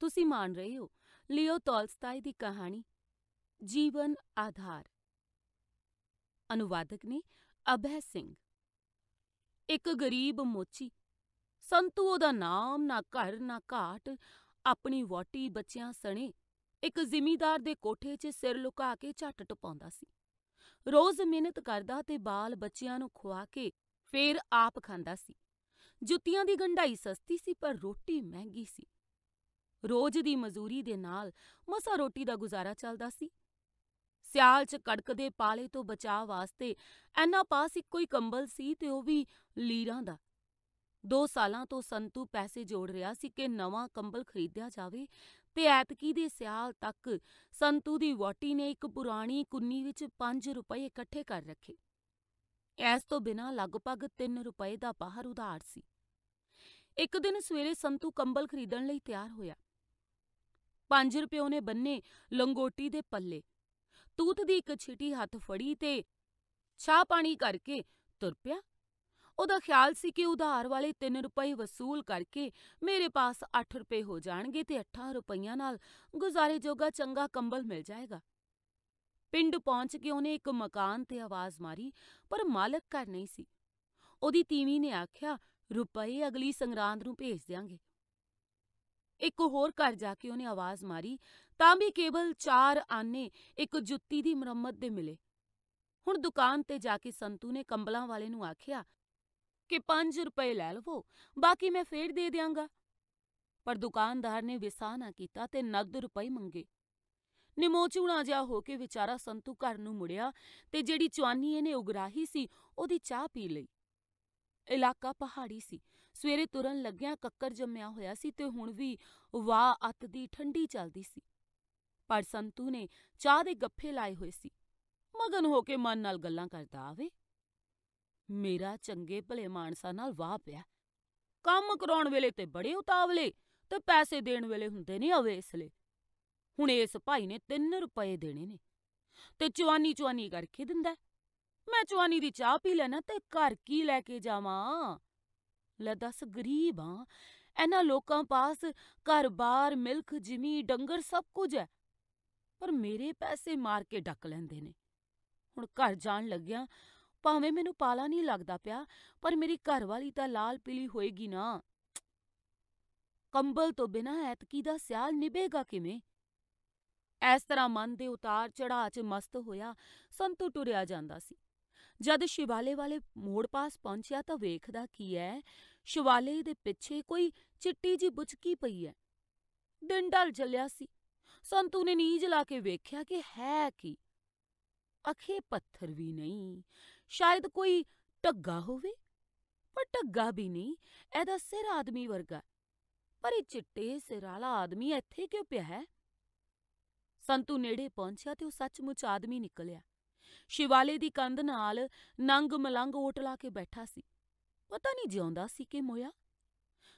ਤੁਸੀਂ ਮਾਣ ਰਹੇ ਹੋ। ਲਿਓ ਤੋਲਸਤਾਏ ਦੀ ਕਹਾਣੀ, ਜੀਵਨ ਆਧਾਰ। ਅਨੁਵਾਦਕ ਨੇ ਅਭੈ ਸਿੰਘ। ਇੱਕ ਗਰੀਬ ਮੋਚੀ, ਸੰਤੂ ਉਹਦਾ ਨਾਮ ਨਾ ਘਰ ਨਾ ਘਾਟ, ਆਪਣੀ ਵੋਟੀ ਬੱਚਿਆਂ ਸਣੇ ਇੱਕ ਜ਼ਿਮੀਦਾਰ ਦੇ ਕੋਠੇ 'ਚ ਸਿਰ ਲੁਕਾ ਕੇ ਝੱਟ ਟਪਾਉਂਦਾ ਸੀ। ਰੋਜ਼ ਮਿਹਨਤ ਕਰਦਾ ਤੇ ਬਾਲ ਬੱਚਿਆਂ ਨੂੰ ਖਵਾ ਕੇ ਫੇਰ ਆਪ ਖਾਂਦਾ ਸੀ। ਜੁੱਤੀਆਂ ਦੀ ਗੰਢਾਈ ਸਸਤੀ ਸੀ, ਪਰ ਰੋਟੀ ਮਹਿੰਗੀ ਸੀ। ਰੋਜ਼ ਦੀ ਮਜ਼ਦੂਰੀ ਦੇ ਨਾਲ ਮਸਾ ਰੋਟੀ ਦਾ ਗੁਜ਼ਾਰਾ ਚੱਲਦਾ ਸੀ। ਸਿਆਲ 'ਚ ਕੜਕਦੇ ਪਾਲੇ ਤੋਂ ਬਚਾਅ ਵਾਸਤੇ ਐਨਾ ਪਾਸ ਇੱਕੋ ਹੀ ਕੰਬਲ ਸੀ ਤੇ ਉਹ ਵੀ ਲੀਰਾਂ ਦਾ। ਦੋ ਸਾਲਾਂ ਤੋਂ ਸੰਤੂ ਪੈਸੇ ਜੋੜ ਰਿਹਾ ਸੀ ਕਿ ਨਵਾਂ ਕੰਬਲ ਖਰੀਦਿਆ ਜਾਵੇ ਤੇ ਐਤਕੀ ਦੇ ਸਿਆਲ ਤੱਕ ਸੰਤੂ ਦੀ ਵਹੁਟੀ ਨੇ ਇੱਕ ਪੁਰਾਣੀ ਕੁੰਨੀ ਵਿੱਚ ਪੰਜ ਰੁਪਏ ਇਕੱਠੇ ਕਰ ਰੱਖੇ। ਇਸ ਤੋਂ ਬਿਨਾਂ ਲਗਭਗ 3 ਰੁਪਏ ਦਾ ਬਾਹਰ ਉਧਾਰ ਸੀ। ਇੱਕ ਦਿਨ ਸਵੇਰੇ ਸੰਤੂ ਕੰਬਲ ਖਰੀਦਣ ਲਈ ਤਿਆਰ ਹੋਇਆ। ਪੰਜ ਰੁਪਏ ਨੇ ਬੰਨੇ ਲੰਗੋਟੀ ਦੇ ਪੱਲੇ। ਤੂਤ ਦੀ ਇੱਕ ਛਿਟੀ ਹੱਥ ਫੜੀ ਤੇ ਚਾਹ ਪਾਣੀ ਕਰਕੇ ਤੁਰ ਪਿਆ। ਉਹਦਾ ਖਿਆਲ ਸੀ ਕਿ ਉਧਾਰ ਵਾਲੇ ਤਿੰਨ ਰੁਪਏ ਵਸੂਲ ਕਰਕੇ ਮੇਰੇ ਪਾਸ ਅੱਠ ਰੁਪਏ ਹੋ ਜਾਣਗੇ ਤੇ 8 ਰੁਪਈਆਂ ਨਾਲ ਗੁਜ਼ਾਰੇ ਜੋਗਾ ਚੰਗਾ ਕੰਬਲ ਮਿਲ ਜਾਏਗਾ। ਪਿੰਡ ਪਹੁੰਚ ਕੇ ਉਹਨੇ ਇੱਕ ਮਕਾਨ ਤੇ ਆਵਾਜ਼ ਮਾਰੀ, ਪਰ ਮਾਲਕ ਘਰ ਨਹੀਂ ਸੀ। ਉਹਦੀ ਤੀਵੀਂ ਨੇ ਆਖਿਆ, ਰੁਪਏ ਅਗਲੀ ਸੰਗਰਾਂਦ ਨੂੰ ਭੇਜ ਦਿਆਂਗੇ। ਇੱਕ ਹੋਰ ਘਰ ਜਾ ਕੇ ਉਹਨੇ ਆਵਾਜ਼ ਮਾਰੀ, ਤਾਂ ਵੀ ਕੇਵਲ ਚਾਰ ਆਨੇ ਇੱਕ ਜੁੱਤੀ ਦੀ ਮੁਰੰਮਤ ਦੇ ਮਿਲੇ। ਹੁਣ ਦੁਕਾਨ ਤੇ ਜਾ ਕੇ ਸੰਤੂ ਨੇ ਕੰਬਲਾਂ ਵਾਲੇ ਨੂੰ ਆਖਿਆ, ਕਿ 5 ਰੁਪਏ ਲੈ ਲਵੋ, ਬਾਕੀ ਮੈਂ ਫੇਰ ਦੇ ਦਿਆਂਗਾ। ਪਰ ਦੁਕਾਨਦਾਰ ਨੇ ਵਿਸਾ ਨਾ ਕੀਤਾ ਤੇ ਨਗਦ ਰੁਪਏ ਮੰਗੇ। ਨਿਮੋਚੂਣਾ ਜਿਹਾ ਹੋ ਕੇ ਵਿਚਾਰਾ ਸੰਤੂ ਘਰ ਨੂੰ ਮੁੜਿਆ ਤੇ ਜਿਹੜੀ ਚੁਆਨੀ ਇਹਨੇ ਉਗਰਾਹੀ ਸੀ, ਉਹਦੀ ਚਾਹ ਪੀ ਲਈ। ਇਲਾਕਾ ਪਹਾੜੀ ਸੀ। ਸਵੇਰੇ ਤੁਰਨ ਲੱਗਿਆਂ ਕੱਕਰ ਜੰਮਿਆ ਹੋਇਆ ਸੀ ਤੇ ਹੁਣ ਵੀ ਵਾਹ ਅੱਤ ਦੀ ਠੰਡੀ ਚੱਲਦੀ ਸੀ। ਪਰ ਸੰਤੂ ਨੇ ਚਾਹ ਦੇ ਗੱਫੇ ਲਾਏ ਹੋਏ ਸੀ। ਮਗਨ ਹੋ ਕੇ ਮਨ ਨਾਲ ਗੱਲਾਂ ਕਰਦਾ ਆਵੇ। ਮੇਰਾ ਚੰਗੇ ਭਲੇ ਮਾਨਸਾ ਨਾਲ ਵਾਹ ਪਿਆ। ਕੰਮ ਕਰਾਉਣ ਵੇਲੇ ਤੇ ਬੜੇ ਉਤਾਵਲੇ ਤੇ ਪੈਸੇ ਦੇਣ ਵੇਲੇ ਹੁੰਦੇ ਨੇ ਅਵੇਸਲੇ। ਹੁਣ ਇਸ ਭਾਈ ਨੇ 3 ਰੁਪਏ ਦੇਣੇ ਨੇ ਤੇ ਚਵਾਨੀ ਚਵਾਨੀ ਕਰਕੇ ਦਿੰਦਾ। ਮੈਂ ਚਵਾਨੀ ਦੀ ਚਾਹ ਪੀ ਲੈਣਾ ਤੇ ਘਰ ਕੀ ਲੈ ਕੇ ਜਾਵਾਂ? ਲੈ ਦੱਸ ਗਰੀਬ ਆ ਇਹਨਾਂ ਲੋਕਾਂ ਪਾਸ ਘਰ-ਬਾਰ ਮਿਲਕ ਜਿਮੀ, ਡੰਗਰ ਸਭ ਕੁਝ ਹੈ। ਪਰ ਮੇਰੇ ਪੈਸੇ ਮਾਰ ਕੇ ਡੱਕ ਲੈਂਦੇ ਨੇ। ਹੁਣ ਘਰ ਜਾਣ ਲੱਗਿਆ ਭਾਵੇਂ ਮੈਨੂੰ ਪਾਲਾ ਨਹੀਂ ਲੱਗਦਾ ਪਿਆ, ਪਰ ਮੇਰੀ ਘਰ ਵਾਲੀ ਤਾਂ ਲਾਲ ਪੀਲੀ ਹੋਏਗੀ ਨਾ। ਕੰਬਲ ਤੋਂ ਬਿਨਾਂ ਐਤਕੀ ਦਾ ਸਿਆਲ ਨਿਭੇਗਾ ਕਿਵੇਂ? ਇਸ ਤਰ੍ਹਾਂ ਮਨ ਦੇ ਉਤਾਰ ਚੜਾਅ 'ਚ ਮਸਤ ਹੋਇਆ ਸੰਤੂ ਟੁਰਿਆ ਜਾਂਦਾ ਸੀ। ਜਦ ਸ਼ਿਵਾਲੇ ਵਾਲੇ ਮੋੜ ਪਾਸ ਪਹੁੰਚਿਆ ਤਾਂ ਵੇਖਦਾ ਕੀ ਐ ਸ਼ਿਵਾਲੇ ਦੇ ਪਿੱਛੇ ਕੋਈ ਚਿੱਟੀ ਜੀ ਬੁਝਕੀ ਪਈ ਐ। ਦਿਨ ਢਲ ਚੱਲਿਆ ਸੀ। ਸੰਤੂ ਨੇ ਨੀਝ ਲਾ ਕੇ ਵੇਖਿਆ ਕਿ ਹੈ ਕੀ। ਅਖੇ ਪੱਥਰ ਵੀ ਨਹੀਂ। ਸ਼ਾਇਦ ਕੋਈ ਢੱਗਾ ਹੋਵੇ। ਪਰ ਢੱਗਾ ਵੀ ਨਹੀਂ। ਇਹਦਾ ਸਿਰ ਆਦਮੀ ਵਰਗਾ ਪਰ ਇਹ ਚਿੱਟੇ ਸਿਰ ਵਾਲਾ ਆਦਮੀ ਇੱਥੇ ਕਿਉਂ ਪਿਆ ਹੈ? ਸੰਤੂ ਨੇੜੇ ਪਹੁੰਚਿਆ ਤੇ ਉਹ ਸੱਚਮੁੱਚ ਆਦਮੀ ਨਿਕਲਿਆ। ਸ਼ਿਵਾਲੇ ਦੀ ਕੰਧ ਨਾਲ ਨੰਗ ਮਲੰਗ ਓਟ ਲਾ ਕੇ ਬੈਠਾ ਸੀ। ਪਤਾ ਨਹੀਂ ਜਿਉਂਦਾ ਸੀ ਕਿ ਮੋਇਆ?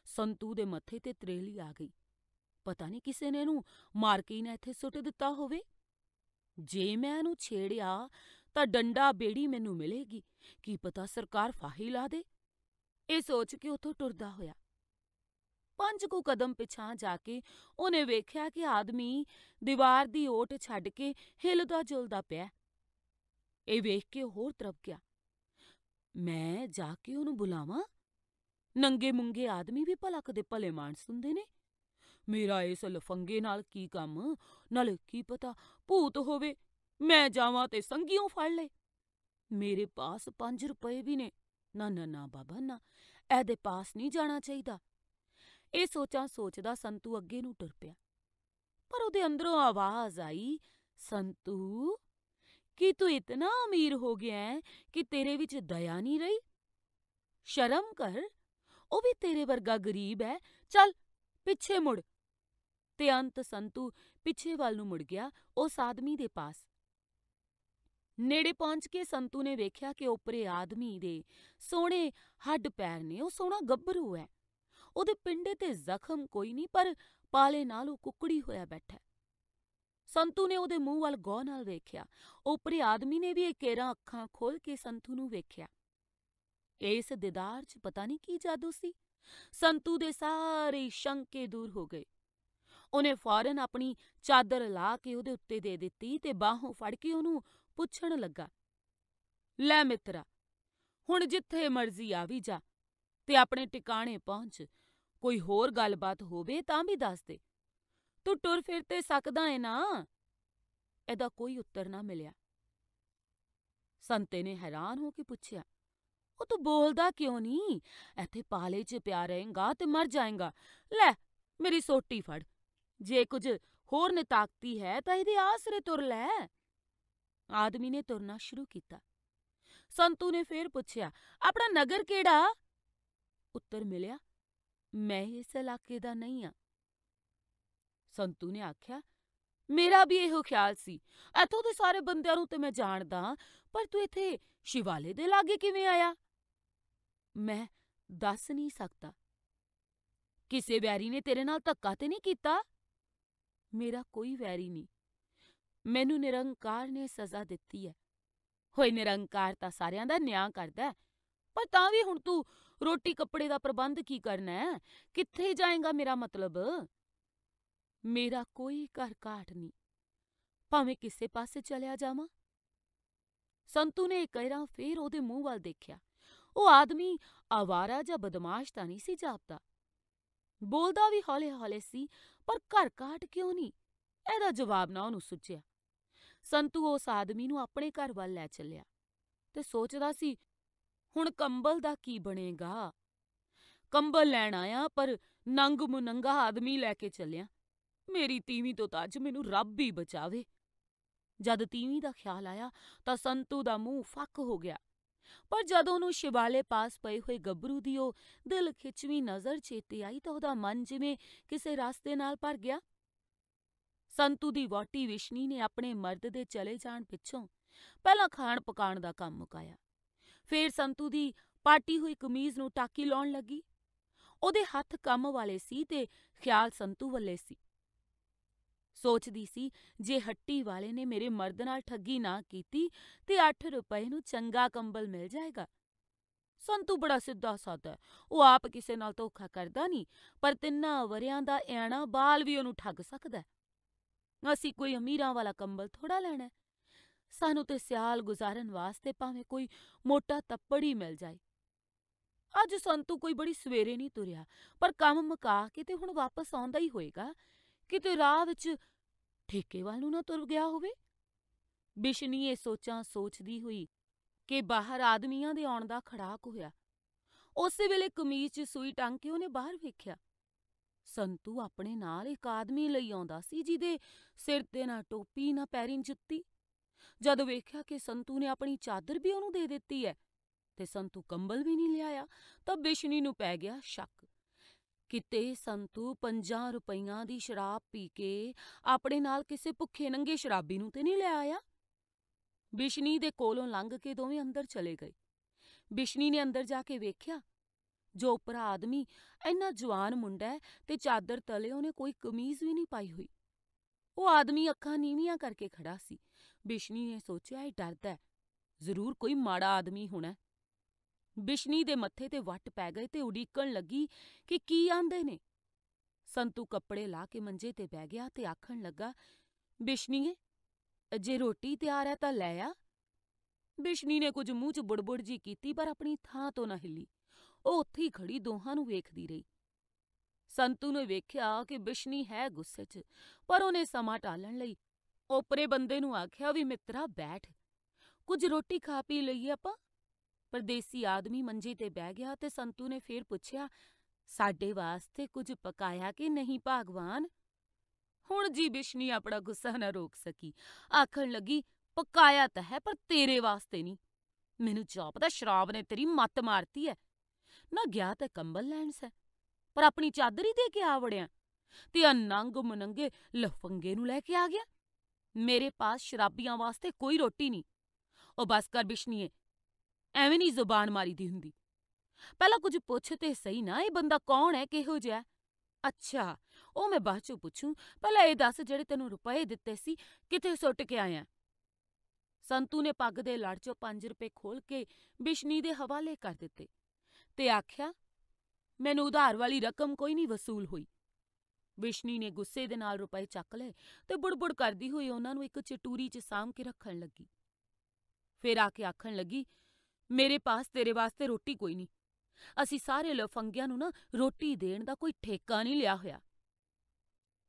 ਸੰਤੂ ਦੇ ਮੱਥੇ ਤੇ ਤਰੇਲੀ ਆ ਗਈ। ਪਤਾ ਨਹੀਂ ਕਿਸੇ ਨੇ ਇਹਨੂੰ ਮਾਰ ਕੇ ਨਾ ਇੱਥੇ ਸੁੱਟ ਦਿੱਤਾ ਹੋਵੇ। ਜੇ ਮੈਂ ਇਹਨੂੰ ਛੇੜਿਆ, ਤਾਂ ਡੰਡਾ ਬੇੜੀ ਮੈਨੂੰ ਮਿਲੇਗੀ। ਕੀ ਪਤਾ ਸਰਕਾਰ ਫਾਹੀ ਲਾ ਦੇ? ਇਹ ਸੋਚ ਕੇ ਉਥੋਂ ਟੁਰਦਾ ਹੋਇਆ। ਪੰਜ ਕੁ ਕਦਮ ਪਿਛਾਂ ਜਾ ਕੇ ਉਹਨੇ ਵੇਖਿਆ ਕਿ ਆਦਮੀ ਦੀਵਾਰ ਦੀ ਓਟ ਛੱਡ ਕੇ ਹਿਲਦਾ ਜੁਲਦਾ ਪਿਆ। ਇਹ ਵੇਖ ਕੇ ਹੋਰ ਤਰਪ ਗਿਆ। ਮੈਂ ਜਾ ਕੇ ਉਹਨੂੰ ਬੁਲਾਵਾਂ? ਨੰਗੇ ਮੁੰਗੇ ਆਦਮੀ ਵੀ ਭਲਾ ਕਦੇ ਭਲੇ ਮਾਨਸ ਹੁੰਦੇ ਨੇ? ਮੇਰਾ ਇਸ ਲਫੰਗੇ ਨਾਲ ਕੀ ਕੰਮ? ਨਾਲ ਕੀ ਪਤਾ ਭੂਤ ਹੋਵੇ, ਮੈਂ ਜਾਵਾਂ ਤੇ ਸੰਗੀਓ ਫੜ ਲੈ। ਮੇਰੇ ਪਾਸ 5 ਰੁਪਏ ਵੀ ਨੇ। ਨਾ ਨਾ ਨਾ ਬਾਬਾ, ਨਾ, ਇਹਦੇ ਪਾਸ ਨਹੀਂ ਜਾਣਾ ਚਾਹੀਦਾ। ਇਹ ਸੋਚਾਂ ਸੋਚਦਾ ਸੰਤੂ ਅੱਗੇ ਨੂੰ ਟੁਰ ਪਿਆ। ਪਰ ਉਹਦੇ ਅੰਦਰੋਂ ਆਵਾਜ਼ ਆਈ, ਸੰਤੂ ਕੀ ਤੂੰ ਇਤਨਾ ਅਮੀਰ ਹੋ ਗਿਆ ਹੈ ਕਿ ਤੇਰੇ ਵਿੱਚ ਦਇਆ ਨਹੀਂ ਰਹੀ? ਸ਼ਰਮ ਕਰ, ਉਹ ਵੀ ਤੇਰੇ ਵਰਗਾ ਗਰੀਬ ਹੈ। ਚੱਲ, ਪਿੱਛੇ ਮੁੜ। ਤੇ ਅੰਤ ਸੰਤੂ ਪਿੱਛੇ ਵੱਲ ਨੂੰ ਮੁੜ ਗਿਆ, ਉਸ ਆਦਮੀ ਦੇ ਪਾਸ। ਨੇੜੇ ਪਹੁੰਚ ਕੇ ਸੰਤੂ ਨੇ ਵੇਖਿਆ ਕਿ ਉਪਰੇ ਆਦਮੀ ਦੇ ਸੋਹਣੇ ਹੱਡ ਪੈਰ ਨੇ, ਉਹ ਸੋਹਣਾ ਗੱਭਰੂ ਹੈ। ਉਹਦੇ ਪਿੰਡੇ ਤੇ ਜ਼ਖਮ ਕੋਈ ਨਹੀਂ, ਪਰ ਪਾਲੇ ਨਾਲ ਉਹ ਕੁਕੜੀ ਹੋਇਆ ਬੈਠਾ ਸੰਤੂ ਨੇ ਉਹਦੇ ਮੂੰਹ ਵੱਲ ਗੌਰ ਨਾਲ ਵੇਖਿਆ। ਉਪਰੇ ਆਦਮੀ ਨੇ ਵੀ ਇਕੇਰਾ ਅੱਖਾਂ ਖੋਲ ਕੇ ਸੰਤੂ ਨੂੰ ਵੇਖਿਆ। ਇਸ ਦਿਦਾਰ 'ਚ ਪਤਾ ਨਹੀਂ ਕੀ ਜਾਦੂ ਸੀ। ਸੰਤੂ ਦੇ ਸਾਰੇ ਸ਼ੰਕੇ ਦੂਰ ਹੋ ਗਏ। ਉਹਨੇ ਫੌਰਨ ਆਪਣੀ ਚਾਦਰ ਲਾ ਕੇ ਉਹਦੇ ਉੱਤੇ ਦੇ ਦਿੱਤੀ ਤੇ ਬਾਹੋਂ ਫੜ ਕੇ ਉਹਨੂੰ ਪੁੱਛਣ ਲੱਗਾ, ਲੈ ਮਿੱਤਰਾ, ਹੁਣ ਜਿੱਥੇ ਮਰਜ਼ੀ ਆ ਵੀ ਜਾ ਤੇ ਆਪਣੇ ਟਿਕਾਣੇ ਪਹੁੰਚ। ਕੋਈ ਹੋਰ ਗੱਲਬਾਤ ਹੋਵੇ ਤਾਂ ਵੀ ਦੱਸ ਦੇ। ਤੂੰ ਟੁਰ ਫਿਰ ਤੇ ਸਕਦਾ ਏ ਨਾ। ਇਹਦਾ ਕੋਈ ਉੱਤਰ ਨਾ ਮਿਲਿਆ। ਸੰਤੇ ਨੇ ਹੈਰਾਨ ਹੋ ਕੇ ਪੁੱਛਿਆ, ਉਹ ਤੂੰ ਬੋਲਦਾ ਕਿਉਂ ਨਹੀਂ? ਇੱਥੇ ਪਾਲੇ 'ਚ ਪਿਆ ਰਹੇਂਗਾ ਤੇ ਮਰ ਜਾਏਂਗਾ। ਲੈ, ਮੇਰੀ ਸੋਟੀ ਫੜ। ਜੇ ਕੁਝ ਹੋਰ ਨਿਤਾਕਤੀ ਹੈ ਤਾਂ ਇਹਦੇ ਆਸਰੇ ਤੁਰ ਲੈ। ਆਦਮੀ ਨੇ ਤੁਰਨਾ ਸ਼ੁਰੂ ਕੀਤਾ। ਸੰਤੂ ਨੇ ਫੇਰ ਪੁੱਛਿਆ, ਆਪਣਾ ਨਗਰ ਕਿਹੜਾ? ਉੱਤਰ ਮਿਲਿਆ, ਮੈਂ ਇਸ ਇਲਾਕੇ ਦਾ ਨਹੀਂ ਆ। ਸੰਤੂ ਨੇ ਆਖਿਆ, ਮੇਰਾ ਵੀ ਇਹੋ ਖਿਆਲ ਸੀ। ਇੱਥੋਂ ਦੇ ਸਾਰੇ ਬੰਦਿਆਂ ਨੂੰ ਤੇ ਮੈਂ ਜਾਣਦਾ ਪਰ ਤੂੰ ਇੱਥੇ ਸ਼ਿਵਾਲੇ ਦੇ ਲਾਗੇ ਕਿਵੇਂ ਆਇਆ? ਮੈਂ ਦੱਸ ਨਹੀਂ ਸਕਦਾ। ਕਿਸੇ ਵੈਰੀ ਨੇ ਤੇਰੇ ਨਾਲ ਧੱਕਾ ਤੇ ਨਹੀਂ ਕੀਤਾ? ਮੇਰਾ ਕੋਈ ਵੈਰੀ ਨਹੀਂ। ਮੈਨੂੰ ਨਿਰੰਕਾਰ ਨੇ ਸਜ਼ਾ ਦਿੱਤੀ ਹੈ। ਹੋਏ ਨਿਰੰਕਾਰ ਤਾਂ ਸਾਰਿਆਂ ਦਾ ਨਿਆਂ ਕਰਦਾ ਹੈ, ਪਰ ਤਾਂ ਵੀ ਹੁਣ ਤੂੰ ਰੋਟੀ ਕੱਪੜੇ ਦਾ ਪ੍ਰਬੰਧ ਕੀ ਕਰਨਾ ਕਿੱਥੇ ਜਾਏਗਾ ਮੇਰਾ ਮਤਲਬ? ਮੇਰਾ ਕੋਈ ਘਰ ਘਾਟ ਨਹੀਂ। ਭਾਵੇਂ ਕਿਸੇ ਪਾਸੇ ਚਲਿਆ ਜਾਵਾਂ। ਸੰਤੂ ਨੇ ਕਹਿਰਾ ਫੇਰ ਉਹਦੇ ਮੂੰਹ ਵੱਲ ਦੇਖਿਆ। ਉਹ ਆਦਮੀ ਆਵਾਰਾ ਜਾਂ ਬਦਮਾਸ਼ ਤਾਂ ਨਹੀਂ ਸੀ ਜਾਪਦਾ। ਬੋਲਦਾ ਵੀ ਹੌਲੇ-ਹੌਲੇ ਸੀ, ਪਰ ਘਰ ਘਾਟ ਕਿਉਂ ਨਹੀਂ? ਇਹਦਾ ਜਵਾਬ ਨਾ ਉਹਨੂੰ ਸੁੱਝਿਆ। ਸੰਤੂ ਉਸ ਆਦਮੀ ਨੂੰ ਆਪਣੇ ਘਰ ਵੱਲ ਲੈ ਚੱਲਿਆ ਤੇ ਸੋਚਦਾ ਸੀ, ਹੁਣ ਕੰਬਲ ਦਾ ਕੀ ਬਣੇਗਾ? ਕੰਬਲ ਲੈਣ ਆਇਆ, ਪਰ ਨੰਗ ਮੁਨੰਗਾ ਆਦਮੀ ਲੈ ਕੇ ਚੱਲਿਆ। ਮੇਰੀ ਤੀਵੀਂ ਤੋਂ ਤਾਂ ਅੱਜ ਮੈਨੂੰ ਰੱਬ ਹੀ ਬਚਾਵੇ। ਜਦ ਤੀਵੀਂ ਦਾ ਖਿਆਲ ਆਇਆ ਤਾਂ ਸੰਤੂ ਦਾ ਮੂੰਹ ਫੱਕ ਹੋ ਗਿਆ। ਪਰ ਜਦ ਉਹਨੂੰ ਸ਼ਿਵਾਲੇ ਪਾਸ ਪਏ ਹੋਏ ਗੱਭਰੂ ਦੀ ਉਹ ਦਿਲ ਖਿੱਚਵੀਂ ਨਜ਼ਰ ਚੇਤੇ ਆਈ ਤਾਂ ਉਹਦਾ ਮਨ ਜਿਵੇਂ ਕਿਸੇ ਰਸਤੇ ਨਾਲ ਭਰ ਗਿਆ। ਸੰਤੂ ਦੀ ਵਹੁਟੀ ਵਿਸ਼ਨੀ ਨੇ ਆਪਣੇ ਮਰਦ ਦੇ ਚਲੇ ਜਾਣ ਪਿੱਛੋਂ ਪਹਿਲਾਂ ਖਾਣ ਪਕਾਣ ਦਾ ਕੰਮ ਮੁਕਾਇਆ। ਫੇਰ ਸੰਤੂ ਦੀ ਪਾਟੀ ਹੋਈ ਕਮੀਜ਼ ਨੂੰ ਟਾਕੀ ਲਾਉਣ ਲੱਗੀ। ਉਹਦੇ ਹੱਥ ਕੰਮ ਵਾਲੇ ਸੀ ਤੇ ਖਿਆਲ ਸੰਤੂ ਵੱਲੇ ਸੀ। ਸੋਚਦੀ ਸੀ, ਜੇ ਹੱਟੀ ਵਾਲੇ ਨੇ ਮੇਰੇ ਮਰਦ ਨਾਲ ਠੱਗੀ ਨਾ ਕੀਤੀ ਤੇ 8 ਰੁਪਏ ਨੂੰ ਚੰਗਾ ਕੰਬਲ ਮਿਲ ਜਾਏਗਾ। ਸੰਤੂ ਬੜਾ ਸਿੱਧਾ ਸਾਦਾ ਉਹ ਆਪ ਕਿਸੇ ਨਾਲ ਧੋਖਾ ਕਰਦਾ ਨਹੀਂ, ਪਰ ਤਿੰਨਾਂ ਵਰਿਆਂ ਦਾ ਐਣਾ ਬਾਲ ਵੀ ਉਹਨੂੰ ਠੱਗ ਸਕਦਾ ਅਸੀਂ ਕੋਈ ਅਮੀਰਾਂ ਵਾਲਾ ਕੰਬਲ ਥੋੜਾ ਲੈਣਾ ਸਾਨੂੰ ਤੇ ਸਿਆਲ ਗੁਜ਼ਾਰਨ ਵਾਸਤੇ ਭਾਵੇਂ ਕੋਈ ਮੋਟਾ ਤੱਪੜ ਹੀ ਮਿਲ ਜਾਏ। ਅੱਜ ਸੰਤੂ ਕੋਈ ਬੜੀ ਸਵੇਰੇ ਨਹੀਂ ਤੁਰਿਆ, ਪਰ ਕੰਮ ਮੁਕਾ ਕੇ ਤੇ ਹੁਣ ਵਾਪਸ ਆਉਂਦਾ ਹੀ ਹੋਏਗਾ। ਕਿਤੇ ਰਾਹ ਵਿੱਚ ਠੇਕੇ ਵੱਲ ਨੂੰ ਨਾ ਤੁਰ ਗਿਆ ਹੋਵੇ। ਬਿਸ਼ਨੀ ਇਹ ਸੋਚਾਂ ਸੋਚਦੀ ਹੋਈ ਕਿ ਬਾਹਰ ਆਦਮੀਆਂ ਦੇ ਆਉਣ ਦਾ ਖੜਾਕ ਹੋਇਆ। ਉਸੇ ਵੇਲੇ ਕਮੀਜ਼ 'ਚ ਸੂਈ ਟੰਗ ਕੇ ਉਹਨੇ ਬਾਹਰ ਵੇਖਿਆ। ਸੰਤੂ ਆਪਣੇ ਨਾਲ ਇੱਕ ਆਦਮੀ ਲਈ ਆਉਂਦਾ ਸੀ ਜਿਹਦੇ ਸਿਰ ਤੇ ਨਾ ਟੋਪੀ, ਨਾ ਪੈਰੀਂ ਜੁੱਤੀ। ਜਦ ਵੇਖਿਆ ਕਿ ਸੰਤੂ ਨੇ ਆਪਣੀ ਚਾਦਰ ਵੀ ਉਹਨੂੰ ਦੇ ਦਿੱਤੀ ਹੈ ਤੇ ਸੰਤੂ ਕੰਬਲ ਵੀ ਨਹੀਂ ਲਿਆਇਆ ਤਾਂ ਬਿਸ਼ਨੀ ਨੂੰ ਪੈ ਗਿਆ ਸ਼ੱਕ। ਕਿਤੇ ਸੰਤੂ 50 ਰੁਪਈਆਂ ਦੀ ਸ਼ਰਾਬ ਪੀ ਕੇ ਆਪਣੇ ਨਾਲ ਕਿਸੇ ਭੁੱਖੇ ਨੰਗੇ ਸ਼ਰਾਬੀ ਨੂੰ ਤੇ ਨਹੀਂ ਲੈ ਆਇਆ? ਬਿਸ਼ਨੀ ਦੇ ਕੋਲੋਂ ਲੰਘ ਕੇ ਦੋਵੇਂ ਅੰਦਰ ਚਲੇ ਗਏ। ਬਿਸ਼ਨੀ ਨੇ ਅੰਦਰ ਜਾ ਕੇ ਵੇਖਿਆ, ਜੋ ਭਰਾ ਆਦਮੀ, ਇੰਨਾ ਜਵਾਨ ਮੁੰਡਾ ਤੇ ਚਾਦਰ ਤਲੇ ਉਹਨੇ ਕੋਈ ਕਮੀਜ਼ ਵੀ ਨਹੀਂ ਪਾਈ ਹੋਈ। ਉਹ ਆਦਮੀ ਅੱਖਾਂ ਨੀਵੀਆਂ ਕਰਕੇ ਖੜਾ ਸੀ। ਬਿਸ਼ਨੀ ਨੇ ਸੋਚਿਆ, ਇਹ ਡਰਦਾ ਜ਼ਰੂਰ ਕੋਈ ਮਾੜਾ ਆਦਮੀ ਹੋਣਾ ਬਿਸ਼ਨੀ ਦੇ ਮੱਥੇ ਤੇ ਵੱਟ ਪੈ ਗਏ ਤੇ ਉਡੀਕਣ ਲੱਗੀ ਕਿ ਕੀ ਆਂਦੇ ਨੇ। ਸੰਤੂ ਕੱਪੜੇ ਲਾ ਕੇ ਮੰਜੇ ਤੇ ਬਹਿ ਗਿਆ ਤੇ ਆਖਣ ਲੱਗਾ, ਬਿਸ਼ਨੀਏ, ਜੇ ਰੋਟੀ ਤਿਆਰ ਹੈ ਤਾਂ ਲੈ ਆ। ਬਿਸ਼ਨੀ ਨੇ ਕੁਝ ਮੂੰਹ 'ਚ ਬੁੜਬੁੜ ਜੀ ਕੀਤੀ ਪਰ ਆਪਣੀ ਥਾਂ ਤੋਂ ਨਾ ਹਿੱਲੀ। ਉਹ ਉੱਥੇ ਹੀ ਖੜੀ ਦੋਹਾਂ ਨੂੰ ਵੇਖਦੀ ਰਹੀ। ਸੰਤੂ ਨੇ ਵੇਖਿਆ ਕਿ ਬਿਸ਼ਨੀ ਹੈ ਗੁੱਸੇ 'ਚ, ਪਰ ਉਹਨੇ ਸਮਾਂ ਟਾਲਣ ਲਈ ਓਪਰੇ ਬੰਦੇ ਨੂੰ ਆਖਿਆ ਵੀ ਮਿੱਤਰਾ ਬੈਠ। ਕੁਝ ਰੋਟੀ ਖਾ ਪੀ ਲਈਏ ਆਪਾਂ? ਪਰਦੇਸੀ ਆਦਮੀ ਮੰਜੇ ਤੇ ਬਹਿ ਗਿਆ ਤੇ ਸੰਤੂ ਨੇ ਫੇਰ ਪੁੱਛਿਆ, ਸਾਡੇ ਵਾਸਤੇ ਕੁਝ ਪਕਾਇਆ ਕਿ ਨਹੀਂ ਭਾਗਵਾਨ? ਹੁਣ ਜੀ ਬਿਸ਼ਨੀ ਆਪਣਾ ਗੁੱਸਾ ਨਾ ਰੋਕ ਸਕੀ। ਆਖਣ ਲੱਗੀ, ਪਕਾਇਆ ਤਾਂ ਹੈ, ਪਰ ਤੇਰੇ ਵਾਸਤੇ ਨਹੀਂ। ਮੈਨੂੰ ਜਾਪਦਾ ਸ਼ਰਾਬ ਨੇ ਤੇਰੀ ਮੱਤ ਮਾਰਤੀ ਹੈ ਨਾ ਗਿਆ ਤਾਂ ਕੰਬਲ ਲੈਣ ਸੈ, ਪਰ ਆਪਣੀ ਚਾਦਰ ਹੀ ਦੇ ਕੇ ਆ ਵੜਿਆ। ਤੇ ਅਨੰਗ ਮਨੰਗੇ ਲਫੰਗੇ ਨੂੰ ਲੈ ਕੇ ਆ ਗਿਆ। ਮੇਰੇ ਪਾਸ ਸ਼ਰਾਬੀਆਂ ਵਾਸਤੇ ਕੋਈ ਰੋਟੀ ਨਹੀਂ। ਉਹ ਬਸ ਕਰ ਬਿਸ਼ਨੀਏ ਐਵੇਂ ਨਹੀਂ ਜ਼ੁਬਾਨ ਮਾਰੀ ਦੀ ਹੁੰਦੀ। ਪਹਿਲਾਂ ਕੁਝ ਪੁੱਛ ਤੇ ਸਹੀ ਨਾ, ਇਹ ਬੰਦਾ ਕੌਣ ਹੈ, ਕਿਹੋ ਜਿਹਾ ਅੱਛਾ, ਉਹ ਮੈਂ ਬਾਅਦ ਚੋਂ ਪੁੱਛੂੰ। ਪਹਿਲਾਂ ਇਹ ਦੱਸ ਜਿਹੜੇ ਤੈਨੂੰ ਰੁਪਏ ਦਿੱਤੇ ਸੀ, ਕਿੱਥੇ ਸੁੱਟ ਕੇ ਆਇਆ ਸੰਤੂ ਨੇ ਪੱਗ ਦੇ ਲੜ ਚੋਂ ਪੰਜ ਰੁਪਏ ਖੋਲ ਕੇ ਬਿਸ਼ਨੀ ਦੇ ਹਵਾਲੇ ਕਰ ਦਿੱਤੇ ਤੇ ਆਖਿਆ, ਮੈਨੂੰ ਉਧਾਰ ਵਾਲੀ ਰਕਮ ਕੋਈ ਨਹੀਂ ਵਸੂਲ ਹੋਈ। ਬਿਸ਼ਨੀ ਨੇ ਗੁੱਸੇ ਦੇ ਨਾਲ ਰੁਪਏ ਚੱਕ ਲਏ ਤੇ ਬੁੜਬੁੜ ਕਰਦੀ ਹੋਈ ਉਹਨਾਂ ਨੂੰ ਇੱਕ ਚਟੂਰੀ 'ਚ ਸਾਂਭ ਕੇ ਰੱਖਣ ਲੱਗੀ। ਫਿਰ ਆ ਕੇ ਆਖਣ ਲੱਗੀ ਮੇਰੇ ਪਾਸ ਤੇਰੇ ਵਾਸਤੇ ਰੋਟੀ ਕੋਈ ਨਹੀਂ। ਅਸੀਂ ਸਾਰੇ ਲਫੰਗਿਆਂ ਨੂੰ ਨਾ ਰੋਟੀ ਦੇਣ ਦਾ ਕੋਈ ਠੇਕਾ ਨਹੀਂ ਲਿਆ ਹੋਇਆ।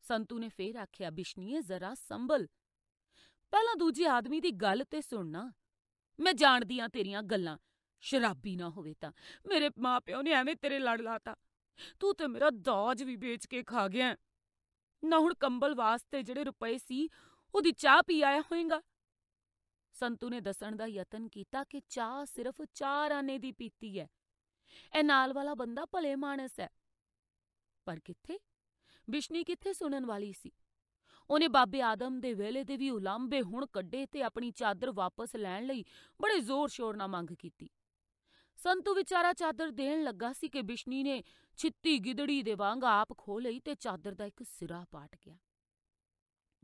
ਸੰਤੂ ਨੇ ਫੇਰ ਆਖਿਆ ਬਿਸ਼ਨੀਏ ਜ਼ਰਾ ਸੰਭਲ। ਪਹਿਲਾਂ ਦੂਜੇ ਆਦਮੀ ਦੀ ਗੱਲ ਤੇ ਸੁਣ ਨਾ। ਮੈਂ ਜਾਣਦੀ ਆ ਤੇਰੀਆਂ ਗੱਲਾਂ। ਸ਼ਰਾਬੀ ਨਾ ਹੋਵੇ ਤਾਂ। ਮੇਰੇ ਮਾਪਿਓ ਨੇ ਐਵੇਂ ਤੇਰੇ ਲੜ ਲਾਤਾ। ਤੂੰ ਤੇ ਮੇਰਾ ਦਾਜ ਵੀ ਵੇਚ ਕੇ ਖਾ ਗਿਆ। ਨਾ ਹੁਣ ਕੰਬਲ ਵਾਸਤੇ ਜਿਹੜੇ ਰੁਪਏ ਸੀ, ਉਹਦੀ ਚਾਹ ਪੀ ਆਇਆ ਹੋਏਗਾ। ਸੰਤੂ ਨੇ ਦੱਸਣ ਦਾ ਯਤਨ ਕੀਤਾ ਕਿ ਚਾਹ ਸਿਰਫ ਚਾਰ ਆਨੇ ਦੀ ਪੀਤੀ ਹੈ ਇਹ ਨਾਲ ਵਾਲਾ ਬੰਦਾ ਭਲੇ ਮਾਨਸ ਹੈ ਪਰ ਕਿੱਥੇ? ਬਿਸ਼ਨੀ ਕਿੱਥੇ ਸੁਣਨ ਵਾਲੀ ਸੀ? ਉਹਨੇ ਬਾਬੇ ਆਦਮ ਦੇ ਵੇਲੇ ਦੇ ਵੀ ਉਲਾਂਭੇ ਹੁਣ ਕੱਢੇ ਤੇ ਆਪਣੀ ਚਾਦਰ ਵਾਪਸ ਲੈਣ ਲਈ ਬੜੇ ਜ਼ੋਰ-ਸ਼ੋਰ ਨਾਲ ਮੰਗ ਕੀਤੀ। ਸੰਤੂ ਵਿਚਾਰਾ ਚਾਦਰ ਦੇਣ ਲੱਗਾ ਸੀ ਕਿ ਬਿਸ਼ਨੀ ਨੇ ਛਿੱਤੀ ਗਿਦੜੀ ਦੇ ਵਾਂਗ ਆਪ ਖੋ ਲਈ ਤੇ ਚਾਦਰ ਦਾ ਇੱਕ ਸਿਰਾ ਪਾਟ ਗਿਆ।